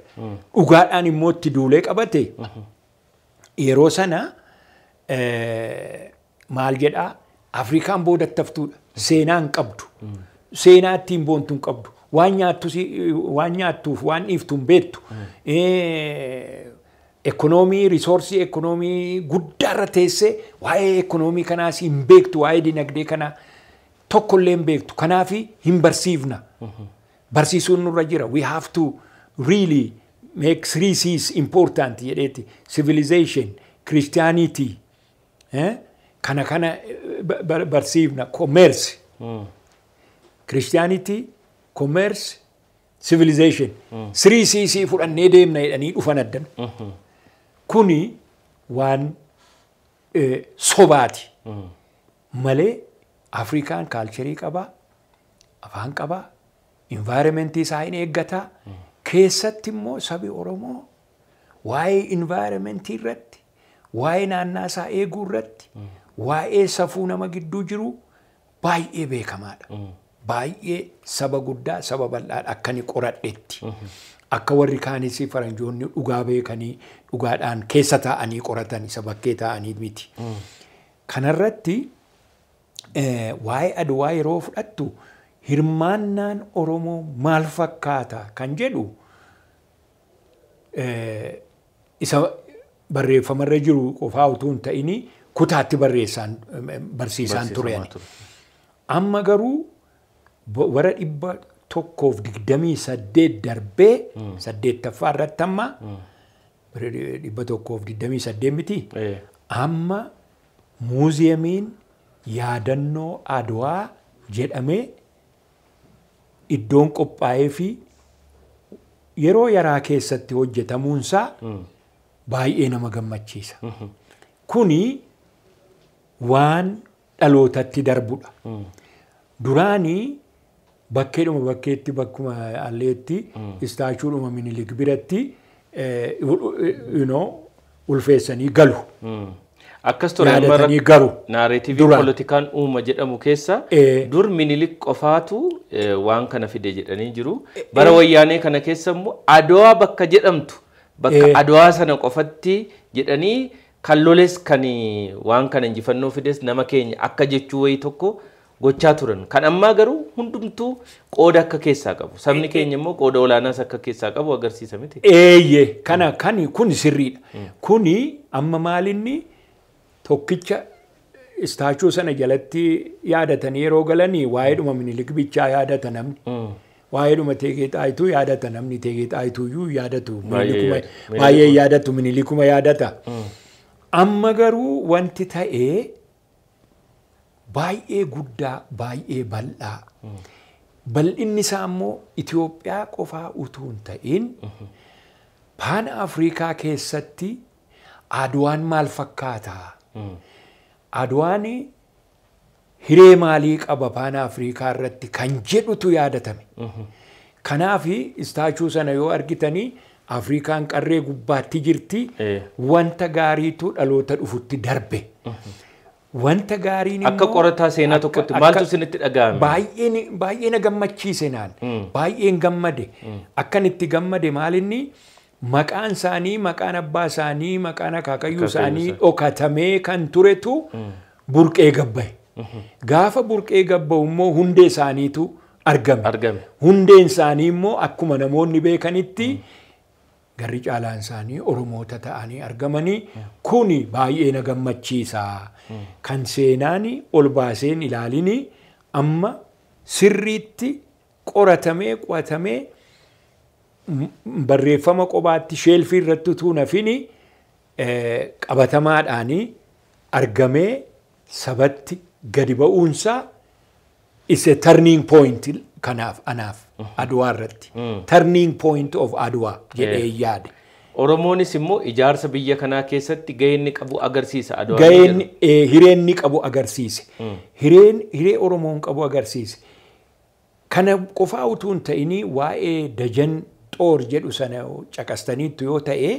Dhugaadhaan immoo itti duulee qabate. Yeroo sana eh, maal jedhaa? Afrikaan boodatti haftuudha seenaa hin qabdu. Seenaa ittiin boontu hin qabdu. Waan nyaattuuf waan dhiiftu hin beektu. Eh, ekonoomii risoorsii ekonoomii guddaarra teessee waa'ee ekonoomii kanaas hin beektu waa'ee dinagdee kanaa tokkollee hin beektu kanaaf hin barsiifna barsiisuun nurra jira we have to really make three C's important jedheeti civilization christianity eh? kana kana eh, ba- ba- barsiifna commerce christianity commerce civilization three C's fudhannee deemna jedhanii dhufan addan kuni waan eh, sobaati malee Afrikaan kaalcherii qabaa, afaan qabaa, invaayiramentii isaa hin eeggataa. Keessatti immoo sabi Oromoo waa'ee invaayiramentii irratti, waa'ee naannaa isaa eeguu irratti, waa'ee safuu nama gidduu jiru baay'ee beekamaadha. Baay'ee saba guddaa, saba bal'aadha akka inni qoradhetti. Akka warri kaanis faranjoonni dhugaa beekanii dhugaadhaan keessa taa'anii qoratan isa bakkee taa'anii miti. Kanarratti eh, waa'ee Adwaa yeroo fudhattu hirmaannaan Oromoo maal fakkaata kan jedhu eh, isa barreeffamarra jiru qofaa utuu hin ta'ini kutaatti barreessaan eh, barsiisaan ture. barsiifamaa ani. ture. Amma garuu bara dhibba tokkoof digdamii saddeet darbee saddeettaffaa irratti amma bara dhibba tokkoof digdamii saddeet miti. Eh, Amma muuziyamiin yaadannoo Adwaa jedhamee iddoon qophaa'ee fi yeroo yaraa keessatti hojjetamuunsaa baay'ee nama gammachiisa. Kuni waan dhalootatti darbudha. Duraanii bakkeedhuma bakkeetti bakkuma alleetti istaachuudhuma minilik biratti eh, ulfeessanii galu. Akkas ture amma Yaadatanii rak- garu. naareetivii poolitikaan uuma jedhamu keessa Eh. dur minilik qofaatu eh, waan kana fide jedhanii jiru. Bara wayyaanee kana keessa immoo adwaa bakka jedhamtu bakka adwaa sana qofatti jedhanii kan loles kan waan kana injifannoo fides nama keenya akka jechuu wayii tokko gochaa turan. Kan ammaa garuu hundumtuu qooda akka keessaa qabu. Sabni keenya immoo qooda olaanaas akka keessaa qabu agarsiisa miti. Eeyyee kana kani kun sirriidha. Kuni amma maalinni tokkicha istaachuu sana jalatti yaadatan yeroo galanii waa'eedhuma minilik bichaa yaadata namni. Waa'eedhuma teekee xaayituu yaadata namni teekee xaayituuyyuu yaadatu. Baay'ee yaadatu minilikuma yaadata. Amma garuu wanti ta'ee baay'ee guddaa baay'ee bal'aa. Bal'inni isaa immoo Itoophiyaa qofaa utuu hin ta'in paana Afrikaa keessatti Adwaan maal fakkaataa? Adwaan hiree maalii qaba paana Afrikaa irratti kan jedhutu yaadatame. Kanaaf istaachuu sana yoo argitanii Afrikaan qarree gubbaatti jirti wanta gaariitu dhaloota dhufutti darbe. Wanta gaariin Akka immoo qorataa seenaa akka- tokkotti akka- maaltu isinitti dhaga'ame? Baay'een baay'ee na gammachiise naan. Baay'een gammade. Akkan itti gammade maalinni maqaan isaanii, maqaan abbaa isaanii, maqaan akaakayyuu isaanii dhokatamee kan turetu burqee gabbaye. Gaafa burqee gabba'u immoo hundee isaaniitu argame. Hundeen isaanii immoo akkuma namoonni beekanitti garri caalaan isaanii Oromoota ta'anii argamanii kuni baay'ee na gammachiisa. Kan seenaan ol baaseen ilaalini amma sirriitti qoratamee qo'atamee barreeffama qobaatti sheelfii irratti utuu nafini eh, qabatamaadhaanii argamee sabatti gadi ba'uunsaa is a turning point kanaaf anaaf adwaa irratti turning point of adwaa jedhee yaade. Oromoonis immoo ijaarsa biyya kanaa keessatti gahee inni qabu agarsiisa. Gaheen eh, hireen ni qabu agarsiise. Hireen hiree Oromoon qabu agarsiise. Kana qofaa utuu hin ta'inii waa'ee dajan xoor jedhu sana caqastaniittu yoo ta'e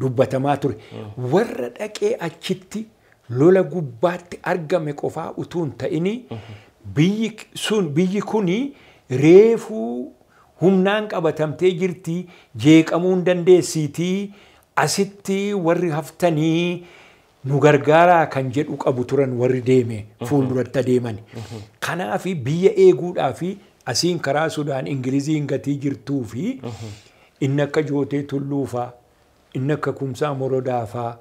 dubbatamaa ture. Warra dhaqee achitti lola gubbaatti argame qofaa utuu hin ta'inii biyyi sun biyyi kuni reefuu humnaan qabatamtee jirti jeeqamuu hin dandeessiitii asitti warri haftanii nu gargaaraa kan jedhu qabu turan warri deeme fuulduratti adeeman. Kanaaf biyya eeguudhaa fi asiin karaa Sudaan Ingiliziin gatii jirtuu fi inni akka Jootee Tulluufaa, inni akka Kumsaa Morodaafaa,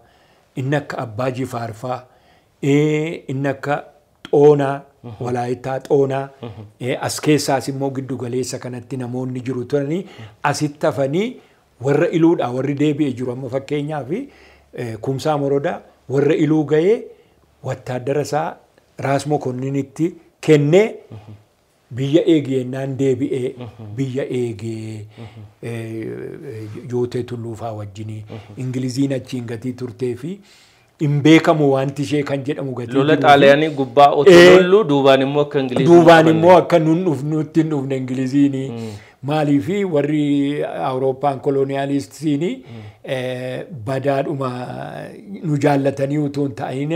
inni akka Abbaa Jifaarfaa, inni akka Xoonaa, Walaayittaa Xoonaa, as keessaas immoo giddu galeessa kanatti namoonni jiru turanii asitti hafanii warra iluudhaa warri deebi'ee jiru amma fakkeenyaaf Kumsaa Morodaa warra iluu ga'ee wattaaddara isaa Raas Mokonninitti kennee biyya eegeenyaan deebi'ee biyya eegee eh, Jootee Tulluufaa wajjinii Ingiliziin achiin gatii turtee fi hin beekamu wanti ishee kan jedhamu gatii Lola jiruu fi xaaliyaanii gubbaa otoo Eh, lollu duubaan immoo akka Ingiliizii. duubaan immoo akka nun dhufnutti hin dhufne Ingiliziini. Maaliifi warri Awurooppaan koloniyaalistiin badaadhuma nu jaallatanii utuu hin ta'in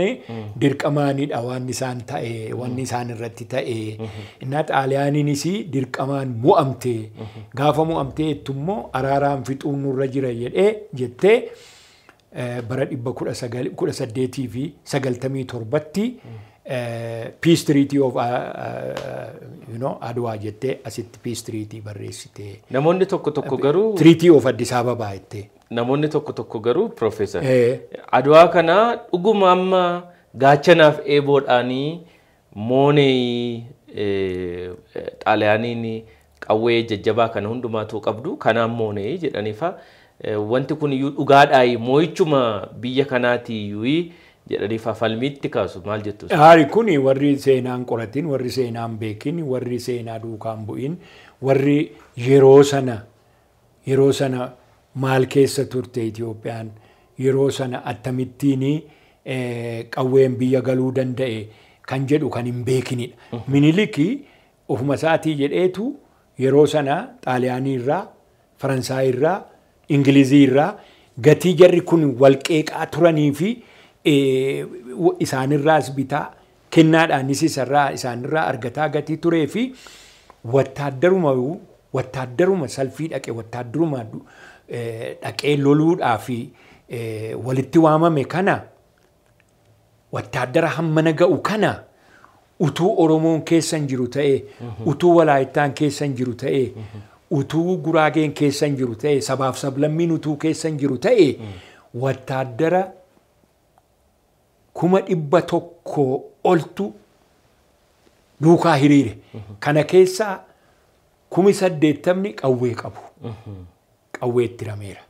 dirqamaanidha waan isaan ta'e wanni isaan irratti ta'e. Innaa xaaliyaaniinis dirqamaan mo'amte gaafa mo'amtee jettu immoo araaraan fixuun nurra jira jedhee jettee eh, bara dhibba kudha saddeetii fi sagaltamii torbatti Peace Treaty of uh, uh, you know, Adwaa jettee asitti Peace Treaty barreessite. Namoonni tokko tokko garuu Treaty of Addis Ababaa jettee. namoonni tokko tokko garuu Profeesar. Eh, Adwaa kana dhuguma amma gaachanaaf eeboodhaanii moonee eh, xaaliyaaniin qawwee jajjabaa kana hundumaatu qabdu kanaan moonee jedhaniifa eh, wanti kun iyyuu dhugaadhaayi moo'ichuma biyya kanaatiiyyuu jedhaniifa falmiitti kaasu maal jettu? Haari kun warri seenaan qoratin, warri seenaan beekin, warri seenaa duukaan bu'in, warri yeroo sana yeroo sana maal keessa turte Itoophiyaan yeroo sana akkamittiin eh, qawween biyya galuu danda'e kan jedhu kan hin beekinidha. Miniliki ofuma isaatii jedheetu yeroo sana xaaliyaanii irraa, faransaayii irraa, ingilizii irraa gatii jarri kun walqeeqaa turanii fi isaanirraas bitaa kennaadhaanis isarraa isaanirraa argataa gatii turee fi wattaaddaruma wattaaddaruma salfii dhaqe wattaaddaruma eh, dhaqee loluudhaa fi eh, walitti waamame kana wattaaddara hammana ga'u kana utuu Oromoon keessan jiru ta'e utuu Walaayittaan keessan jiru ta'e utuu Guraageen keessan jiru ta'e sabaaf sablammiin utuu keessan jiru ta'e wattaaddara kuma dhibba tokko oltu duukaa hiriire. Kana keessaa kumi saddeettamni qawwee qabu. Qawweetti rameera.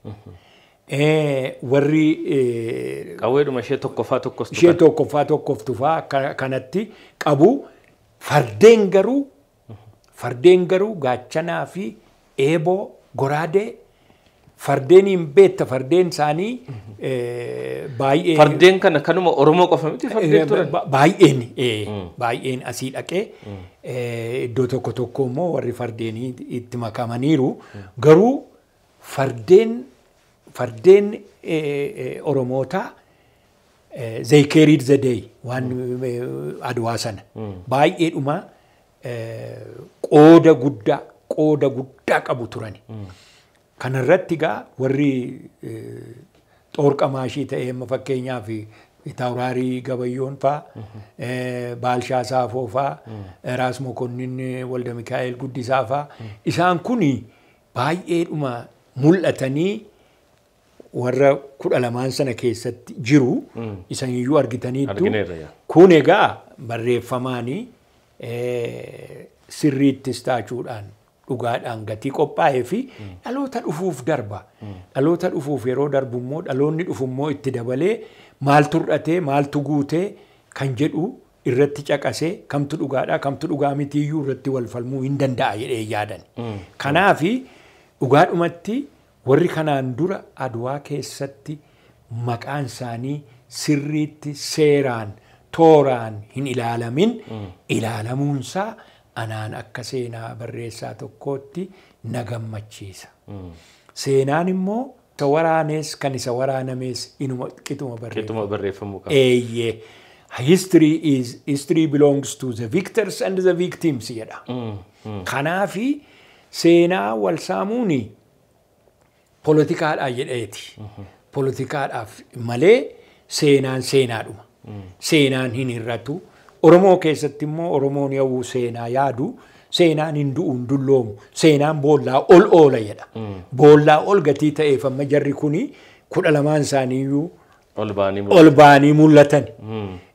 Eh, Warri Qawweedhuma ishee tokkoffaa tokkos ishee tokkoffaa tokkoof tufaa akka kanatti qabu fardeen garuu fardeen garuu gaachanaa fi eeboo goraadee fardeen hin beekta fardeen isaanii eh, baay'ee Fardeen kana kanuma Oromoo qofa miti? Fardeen turan. Ba- baay'een eh, baay'een asii dhaqee eh, iddoo tokko tokko immoo warri fardeenii itti makamaniiru garuu fardeen fardeen eh, eh, oromootaa eh, the day waan eh, adwaa sana baay'eedhuma eh, qooda guddaa qooda guddaa qabu turani. Kanarratti gaa warri eh, xoorqa maashii ta'ee amma fakkeenyaaf Taawuraarii Gabayyoon faa, eh, Baalshaa Saafoo faa, Raas Mokonnin Walda Mikaa'el Guddisaa faa isaan kuni baay'eedhuma mul'atanii warra kudha lamaan sana keessatti jiru isan iyyuu argitaniittu Argineerra yaa. kun egaa barreeffamaanii eh, sirriittis taachuudhaan dhugaadhaan gatii qophaa'ee fi dhaloota dhufuuf darba. Dhaloota dhufuuf yeroo darbu immoo dhaloonni dhufu immoo itti dabalee maaltu hir'atee maaltu guutee kan jedhu irratti caqasee kamtu dhugaadhaa kamtu dhugaa mitiiyyuu irratti wal falmuu hin danda'a jedhee yaadan. Kanaafi dhugaadhumatti warri kanaan dura adwaa keessatti maqaan isaanii sirriitti seeraan tooraan hin ilaalamin ilaalamuunsaa anaan akka seenaa barreessaa tokkootti na gammachiisa. Seenaan immoo isa waraanees kan isa waraanamees inuma qixuma barreeffamuu qaba. Eeyyee. History is history belongs to the victors and the victims jedha. Kanaafi seenaa wal saamuuni poolitikaadhaa jedheeti. Poolitikaadhaaf malee seenaan seenaadhuma. Seenaan hin hir'atu. Oromoo keessatti immoo Oromoon yawuu seenaa yaadu seenaan hin du'u hin dulloomu. Seenaan boollaa ol oola jedha. Boollaa ol gatii ta'eef amma jarri kuni kudha lamaan isaaniiyyuu Ol ba'anii mul'atan.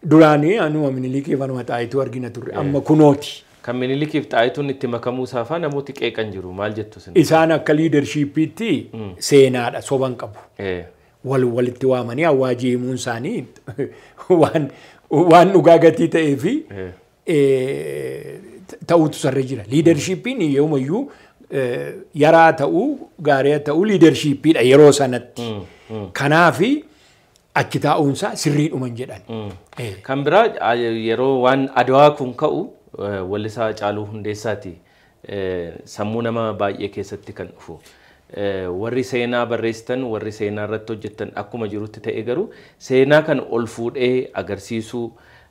Duraanii anuma miniliikii anuma xaayituu argina turre amma kunooti. Kan minilikiif xaayituun itti makamuu saafaa namooti qeeqan jiru maal jettu sin? Isaan akka liidarshiippiitti seenaadha soban qabu. Eh, Wal walitti waamanii awwaajii himuun isaanii waan waan dhugaa gatii ta'ee fi eh, ta'uutu sarra jira. Liidarshiippiin yoomayyuu eh, yaraa ta'uu gaarii ta'uu liidarshiippiidha yeroo sanatti. Kanaafi achi taa'uunsaa sirriidhuman jedhan. Eh. Kan biraa yeroo waan adawaa kun ka'u eh, wallisaa Caaluu Hundeessaati eh, sammuu nama baay'ee keessatti kan dhufu. Eh, Warri seenaa barreessitan, warri seenaa irratti hojjetan akkuma jirutti ta'e garuu seenaa kan ol fuudhee agarsiisuu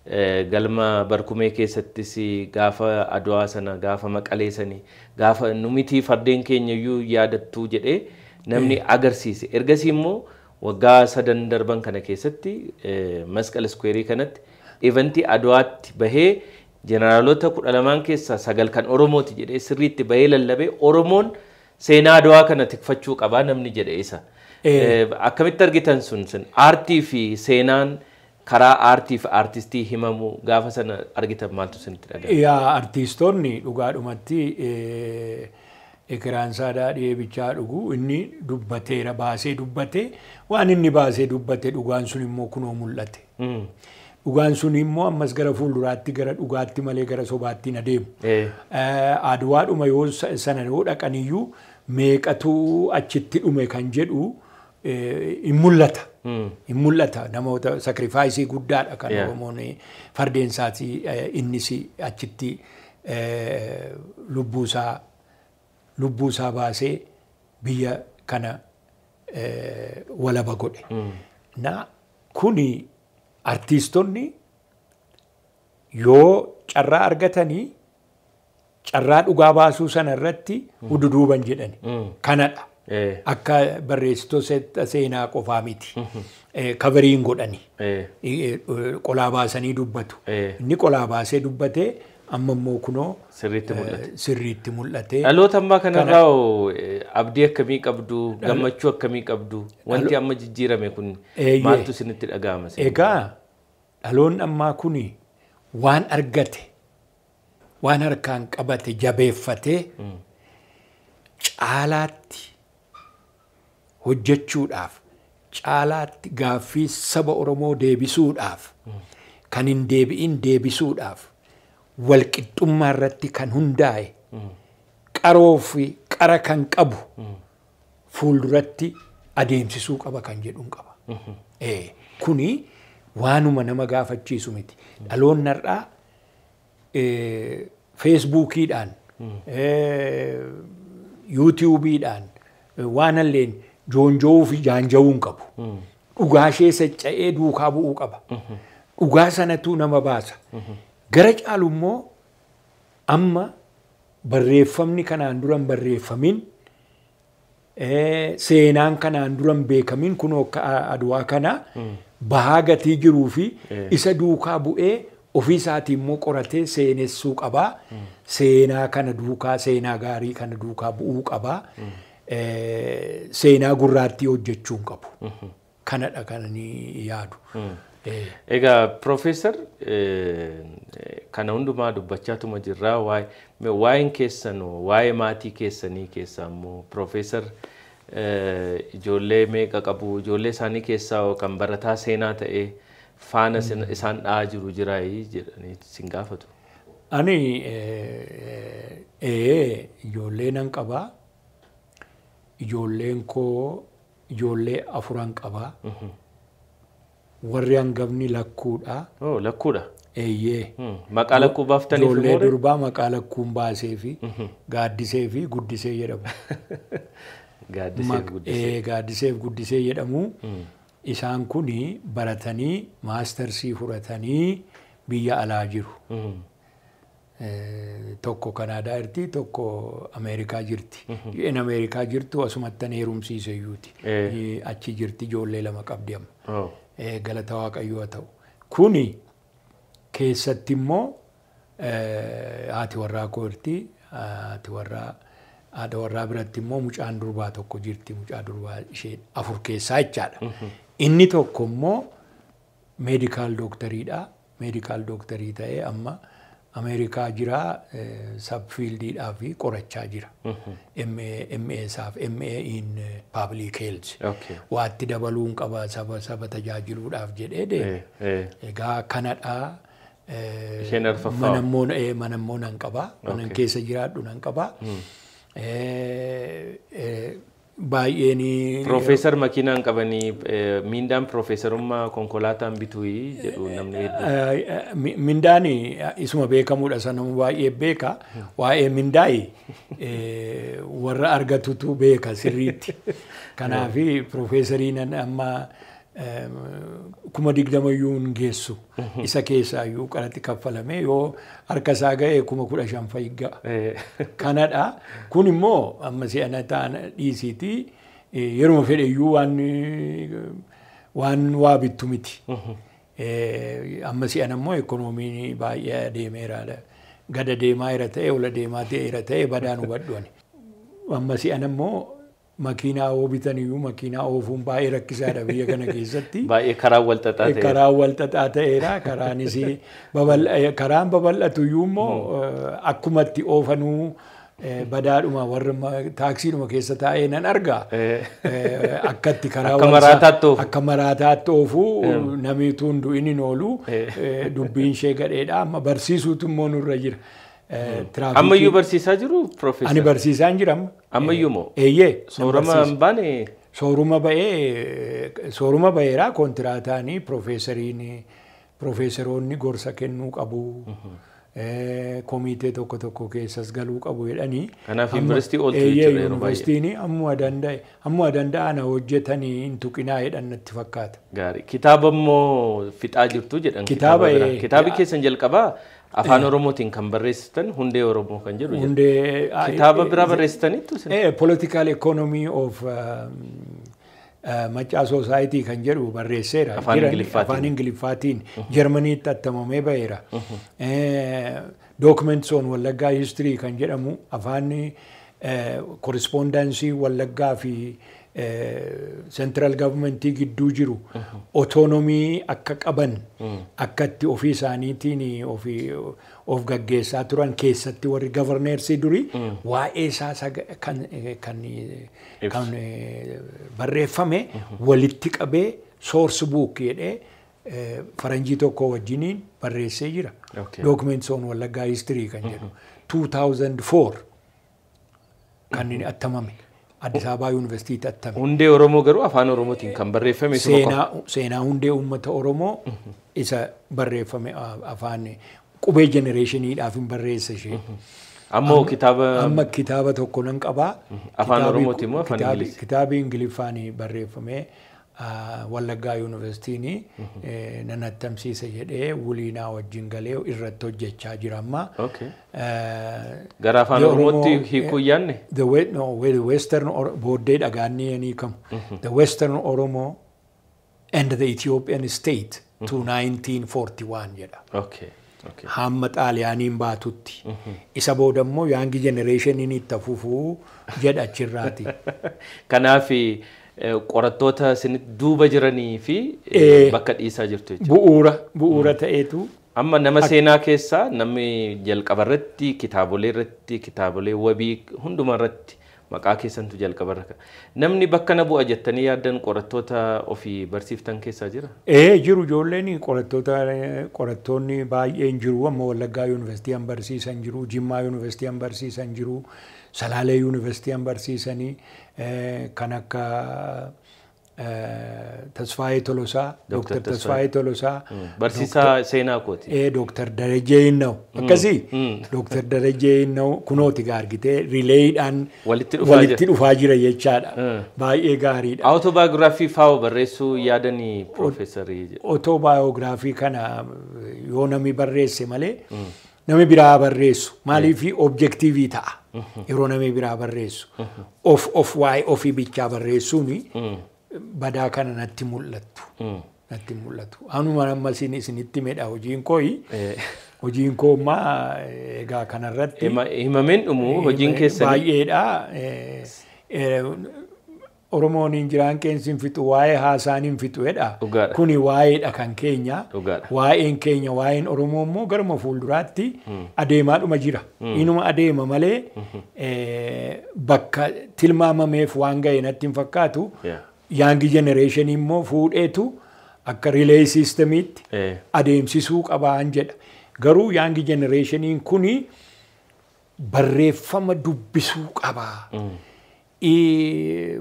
eh, galma barkumee keessattis gaafa adawaa sana gaafa maqalee sanii gaafa numitii fardeen keenya iyyuu yaadattuu jedhee namni agarsiise. Ergasii immoo waggaa sadan darban kana keessatti eh, masqal iskweerii kanatti eventii aduwaatti bahee jeneraalota kudha lamaan keessaa sagal kan oromooti jedhee sirriitti bahee lallabee oromoon seenaa aduwaa kana tikfachuu qabaa namni jedhe isa. Akkamitti argitan sun sun aartii fi seenaan karaa aartii fi aartistii himamu gaafa sana argitan maaltu isinitti dhaga'e? Yaa artiistoonni dhugaadhumatti eh, ekiraan saadaa dhiyeebichaa dhugu inni dubbateera baasee dubbate waan inni baasee dubbate dhugaan sun immoo kunoo mul'ate. Mm. Dhugaan sun immoo ammas gara fuulduraatti gara dhugaatti malee gara sobaatti. Eh, Eh, Aduwaadhuma yoo sa- sana yoo dhaqaniyyuu meeqatu achitti dhume kan jedhu hin mul'ata. Hin mul'ata namoota sakrifaayisii guddaadha kan. Oromoon fardeen isaatii eh, innis achitti lubbuusaa lubbuusaa baasee biyya kana walaba godhe. Na kuni artiistonni yoo carraa argatanii carraa dhugaa baasuu sana irratti hududuuban jedhani. Kanadha. eh, Akka barreessitoota seenaa qofaa miti. Eh, Kaveriin godhani. Qolaa baasanii dubbatu. Inni qolaa baasee dubbatee amma immoo kunoo sirriitti mul'ate. Dhaloota ammaa kanarraa abdii akkamii qabdu, gammachuu akkamii qabdu, wanti amma jijjiirame kun maaltu isinitti dhaga'ama? Egaa dhaloonni ammaa kuni waan argate waan harkaan qabate jabeeffatee caalaatti hojjechuudhaaf caalaatti gaaffii saba Oromoo deebisuudhaaf kan hin deebi'in deebisuudhaaf walqixxummaa irratti kan hundaa'e qaroo fi qara kan qabu fuulduratti adeemsisuu qaba kan jedhuun qaba. Eh, Kuni waanuma nama gaafachiisu miti. Dhaloonni har'aa feesbuukiidhaan eh, yuutiyuubiidhaan eh, waan illeen joonjowuu fi jaanjawuu hin qabu. Dhugaa ishee sacca'ee duukaa bu'uu qaba. Dhugaa sanatu nama baasa. Gara caalu immoo amma barreeffamni kanaan duran barreeffamin eh, seenaan kanaan duran beekamin kun akka aduwaa kana. Bahaa gatii jiruu fi isa duukaa bu'ee ofii isaatii immoo qoratee seenessuu qabaa. Seenaa kana duukaa seenaa gaarii kana duukaa bu'uu qabaa. Eh, Seenaa gurraattii hojjechuu hin qabu. Kanadha kan ani yaadu. Eh, Egaa Profeesar kana hundumaa dubbachaatuma jirraa waa'een keessan waa'ee maatii keessanii keessaa immoo Profeesar ijoollee meeqa qabu ijoollee isaanii keessaa kan barataa seenaa ta'ee faana isaan dha'aa jiru jiraayii jedhanii sin gaafatu. Ani eh, eh, ijoollee nan qabaa. Ijoolleen koo ijoollee afuran qabaa. Warri hangafni lakkuudha. Oh lakkuudha. Eeyyee. Hmm, Maqaa lakkuu baaftaniif Ijoollee immoo durbaa maqaa lakkuun baasee fi gaaddisee fi guddisee jedhamu. gaaddisee guddisee. eh, Gaaddisee fi guddisee jedhamu. Isaan kuni baratanii maastarsii fudhatanii biyya alaa jiru. Hmm, Eh, tokko Kanaadaa jirti, tokko Ameerikaa jirti. Isheen Ameerikaa jirtu asumattan heerumsiise iyyuuti. Eh. Eh, Achi jirti ijoollee lama qabdi amma. oh, Eh, Galata Waaqayyoo ta'u. Kuni keessatti immoo eh, haati warraa koo jirti. Haati warraa haadha warraa biratti immoo mucaan durbaa tokko jirti. Mucaa durbaa ishee afur keessaa jechaadha. Inni tokko immoo meedikaal dooktariidha. Meedikaal dooktarii ta'ee amma Ameerikaa jira sabfiildiidhaa fi qorachaa jira. MA isaaf MA in Public Health. Waatti dabaluun qaba saba saba tajaajiluudhaaf jedhee deeme. eh, eh, Egaa kanadha. eh, Isheen arfaffaa? Mana immoo eh, nan qaba. Mana Okay. keessa jiraadhu nan qaba. Eh, eh, Baay'een Profeesar makiinaan qabanii eh, miindaan profeesarummaa konkolaataan bituu jedhu namni hedduu. Eh, mi- mindaan isuma beekamuudha sanama baay'ee beeka waa'ee mindaa'i eh, warra argatutu beeka sirriitti kanaaf profeesariin amma eh, kuma digdamayyuu hin geessu isa keessaa iyyuu qaraxi kaffalame yoo harka isaa ga'e kuma kudha shan fayyigaa. Eh, Kanadha. Kun immoo amma si'ana ta'an dhiisiiti. Yeruma fedhe iyyuu waan waan waa bittu miti. Eh, Amma si'ana immoo ekonomiin baay'ee adeemeera. Gada deemaa jira ta'e, ola deemaa jira ta'e badaan hubadhu ani. Amma si'ana immoo makiinaa yoo bitan iyyuu makiinaa oofuun baay'ee rakkisaadha biyya kana keessatti. Baay'ee karaa wal xaxaa ta'e. Karaan wal xaxaa ta'eera. Karaanis karaan babal'atu iyyuu immoo eh, akkumatti oofanuu eh, badaadhuma warra ma- taaksiidhuma keessa taa'ee nan. Eh. Eh, Akkatti karaa Akka wal- maraataatti oofu. Akka maraataatti oofu du'in hin oolu eh, dubbiin ishee gadheedha. Amma barsiisuutu immoo nurra jira. Eh, Ammayyuu barsiisaa jiru Ani profeesar. barsiisaan jira amma. Ammayyuu moo? Eeyyee. nan Soorama hin baane sooruma ba'ee sooruma ba'eeraa kontiraataanii piroofeesariin piroofeesaroonni gorsa kennuu qabu. Eh, Komitee tokko tokko keessas galuu qabu jedhanii. Kanaaf yuunivarsiitii ooltu jechuudha yeroo baay'ee. yuunivarsiitiin ammuma danda'e ammuma danda'ana hojjetanii hin tuqinaa jedhan natti fakkaata. gaarii. Kitaaba immoo fixaa jirtu jedhan. Kitaaba, eh, Kitaabi keessan jalqabaa afaan Oromootiin kan barreessitan hundee Oromoo kan jedhu. Hundee Kitaaba biraa? Eh, political economy of um, uh, Maccaa Society kan jedhu barreesseera. Afaan Ingiliffaatiin. Jarmaniitti attamamee ba'eera. Eh, Documents on Wallaggaa History kan jedhamu afaan correspondansii Wallaggaa fi central governmentii gidduu jiru autonomii akka qaban akka itti ofii isaaniitiin of gaggeessaa turan keessatti warri gavarneersii durii waa'ee isaa kan barreeffame walitti qabee source book jedhee eh, faranjii tokko wajjiniin barreessee jira. Okay. Documents on Wallaggaa History kan jedhu 2004 kan inni attamame Kan barreeffame isuma qofa. Seenaa seenaa hundee uummata Oromoo isa barreeffame a- afaan qubee jenereeshiniidhaaf hin barreessa ishee. Ammoo kitaaba Amma kitaaba tokko nan qabaa. Afaan Kitaabi- Oromootii moo afaan kitaabi- Ingilizi? Kitaabi Ingiliffaan barreeffamee ah, Wallaggaa Yuunivarsiitiin eh, nan attamsiisa jedhee wuliinaa wajjin galee irratti hojjechaa jira amma. Okay. Eh, Gara afaan the Oromootti Oromo- hiikuu yaanne? The, we, no, we- the Western Or- booddee dhagaanni yanii kamu. The Western Oromo and the Ethiopian state to 1941 jedha. Okay. Okay. Hamma xaaliyaaniin baatutti. Isa booda immoo yaangi jenereeshiniin itti fufuu jedha achirraati. Kanaaf eh, qorattoota isinitti duuba jiranii fi eh, Eh. bakka dhiisaa jirtu jechuudha. Bu'uura bu'uura ta'eetu Amma nama seenaa keessaa namni jalqaba irratti kitaabolee irratti kitaabolee wabii hunduma irratti maqaa keessantu jalqaba irra ka'a. Namni bakka na bu'a jettanii yaaddan qorattoota ofii barsiiftan keessaa jira? Ee jiru ijoolleen qorattoota qorattoonni baay'een jiru amma Wallaggaa Yuunivarsiitii han barsiisan jiru Jimmaa Yuunivarsiitii han barsiisan jiru Salaalee Yuunivarsiitii han barsiisanii eh, kan akka ተስፋዬ ቶሎሳ ዶክተር ተስፋዬ ቶሎሳ በርሲሳ ሴናኮቲ ዶክተር ደረጀይን ነው akkasi ዶክተር ደረጀይን ነው ኩኖቲ ጋ argitee riileeyidhaan walitti dhufaa jira jechaadha baay'ee gaariidha. Autobiograafii faawu barreessuu yaadanii piroofeesarii. Autobiograafii kana yoo namni barreesse malee namni biraa barreessu maaliif objektiivii ta'a yeroo namni biraa barreessu of of waa'ee ofii bichaa barreessuuni. Badaa kana natti mul'attu. Natti mul'atu anuma amma isin isinitti medha hojiin kooyi hojiin koo ammaa egaa kanarratti Hima- Himameen dhumu hojiin keessanii? baay'eedha eh, eh, Oromoon hin jiraan qeensi hin fixu waa'ee haasaan hin fixu jedha. Dhugaadha. Kuni waa'eedha kan keenya. Waa'een keenya waa'een Oromoo immoo garuma fuulduraatti adeemaadhuma jira. Inuma adeema malee eh, bakka tilmaamameef waan ga'e natti hin fakkaatu. Yaangi jenereeshinii immoo fuudheetu akka rilee siistamiitti adeemsisuu qabaan jedha. Garuu yaangi jenereeshiniin kuni barreeffama dubbisuu qabaa. I-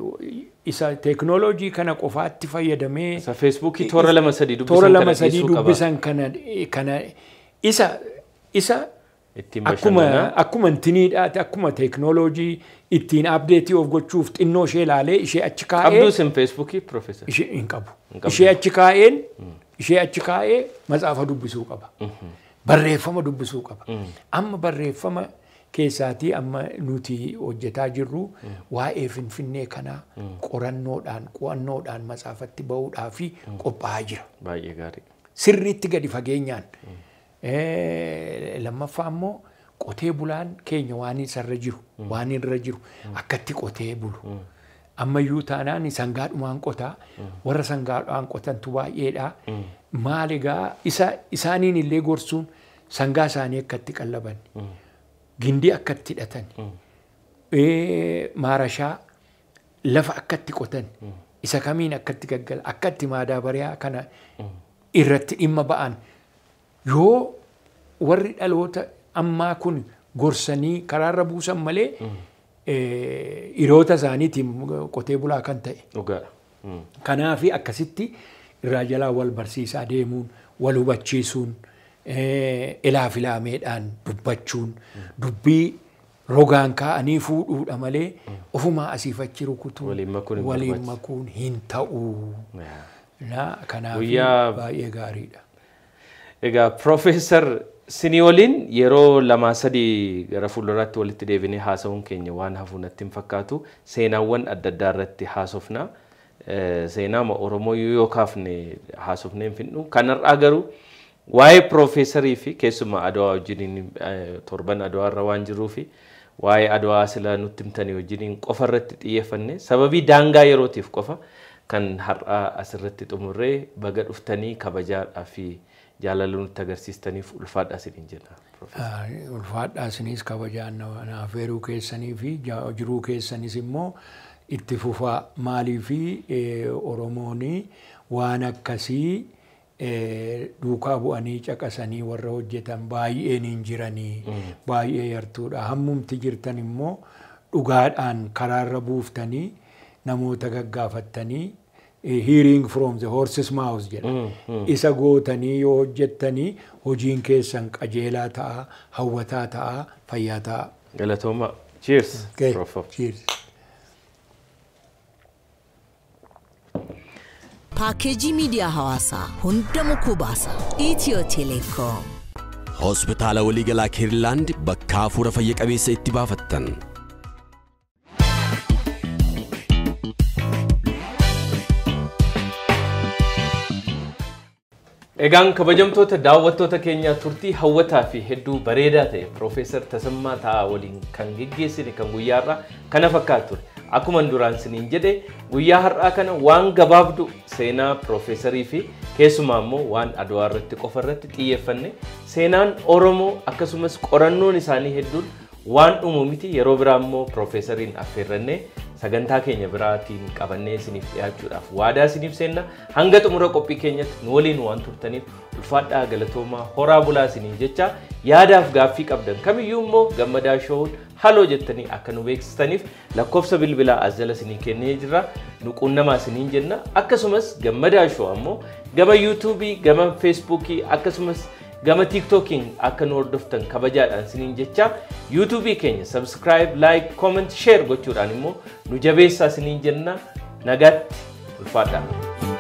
Isa teeknooloojii kana qofaatti fayyadamee Isa feesbuukii toora lama sadii dubbisan kana kana isa isa akkuma akkuma intiniidhaati akkuma teeknooloojii ittiin abdeetii of gochuuf xinnoo ishee ilaalee ishee achi kaa'ee Qabduu isin feesbuukii Piroofeesar. ishee hin qabu. Ishee achi kaa'een ishee achi kaa'ee matsaafa dubbisuu qaba. Barreeffama dubbisuu qaba. Amma barreeffama keessaatii amma nuti hojjetaa jirru waa'ee finfinnee kanaa qorannoodhaan qo'annoodhaan matsaafatti bahuudhaa fi qophaa'aa jira. Baay'ee gaarii. Sirriitti gadi fageenyaan. Lammaffaa immoo qotee bulaan keenya waan isarra jiru waan irra jiru akkatti qotee bulu. Ammayyuu taanaan sangaadhumaan qotaa warra sangaadhumaan qotantu baay'eedha. Maal egaa isa isaaniin illee gorsuun sangaa isaanii akkatti qallaban. Gindii akkatti hidhatan maarashaa lafa akkatti qotan. Isa kamiin akkatti gaggala akkatti maadaabariyaa kana irratti dhimma ba'an. Yoo warri dhaloota ammaa kun gorsanii karaarra buusan malee eh, hiriyoota isaaniitiin qotee bulaa kan ta'e. Mm. Kanaafi akkasitti irraa jalaa wal barsiisaa deemuun, wal hubachiisuun, eh, ilaa filaameedhaan dubbachuun, dubbii rogaan kaa'anii fuudhuudha malee ofumaa asiif achi rukutuun Waliin makuun hin ta'u. Kanaaf baay'ee gaariidha. Egaa Piroofeesar Sinii waliin yeroo lamaa sadii gara fuulduraatti walitti deebinee haasa'uun keenya waan hafu natti hin fakkaatu. Seenaawwan adda addaa irratti haasofna. Eh, Seenaama Oromoo yoo kaafne haasofnee hin fixnu. Kanarraa garuu waa'ee Piroofeesarii fi keessumaa Adawaa wajjin torban Adawaa irra waan jiruu fi waa'ee adwaa sila nutti himtanii wajjiniin qofa irratti xiyyeeffanne sababii daangaa yerootiif qofa kan har'aa asirratti xumurree baga dhuftanii kabajaadhaa fi jaalala nutti agarsiistaniif ulfaadhaa isiniin jenna. Ah, Ulfaadhaa isinis kabajaan heeruu keessanii fi jiruu keessanis immoo itti fufaa maalii fi Oromoon waan akkasii eh, duukaa bu'anii caqasanii warra hojjetan baay'een hin jiranii baay'ee yartuudha. Hammumti jirtan immoo dhugaadhaan karaarra buuftanii namoota gaggaafattanii hearing from the horse's mouth jedha. Isa gootanii yoo hojjettanii hojiin keessan qajeelaa ta'a, hawwataa ta'a, fayyaa ta'a. Galatooma. Cheers. Okay. Prof. Cheers. Paakeejii miidiyaa hawaasaa hunda mukuu baasa. Itiyoo teleekoom. Hospitaala waliigalaa Keerilaand bakka hafuura fayya qabeessa itti baafattan. Egaan kabajamtoota daawwattoota keenyaa turtii hawwataa fi hedduu bareedaa ta'e Piroofeesar Tasammaa Taa'aa waliin kan geggeessine kan guyyaa har'aa kana fakkaatu. Akkuma duraan siniin jedhe guyyaa har'aa kana waan gabaabdu seenaa Piroofeesarii fi keessumaa immoo waan adwaa irratti qofa irratti xiyyeeffanne seenaan Oromoo akkasumas qorannoon isaanii hedduun waan dhumu miti yeroo biraa immoo Piroofeesariin affeerrannee sagantaa keenya biraatiin qabannee isiniif dhiyaachuudhaaf waadaa isiniif seenna hanga xumura qophii keenyatti nu waliin waan turtaniif ulfaadhaa galatoomaa horaa bulaa isiniin jecha yaadaaf gaaffii qabdan kamiyyuu immoo gammadaa showuun haloo jettanii akka nu beeksistaniif lakkoofsa bilbilaa as jala isinii kennee jirra nu quunnamaa isiniin jenna akkasumas gammadaa show ammoo gama yuutuubii gama feesbuukii akkasumas gama tiiktookiin akka nu hordoftan kabajaadhaan isiniin jecha yuutuubii keenya sabskiraayib laayik kooment sheer gochuudhaan immoo nu jabeessaa isiniin jenna nagaatti ulfaadhaa.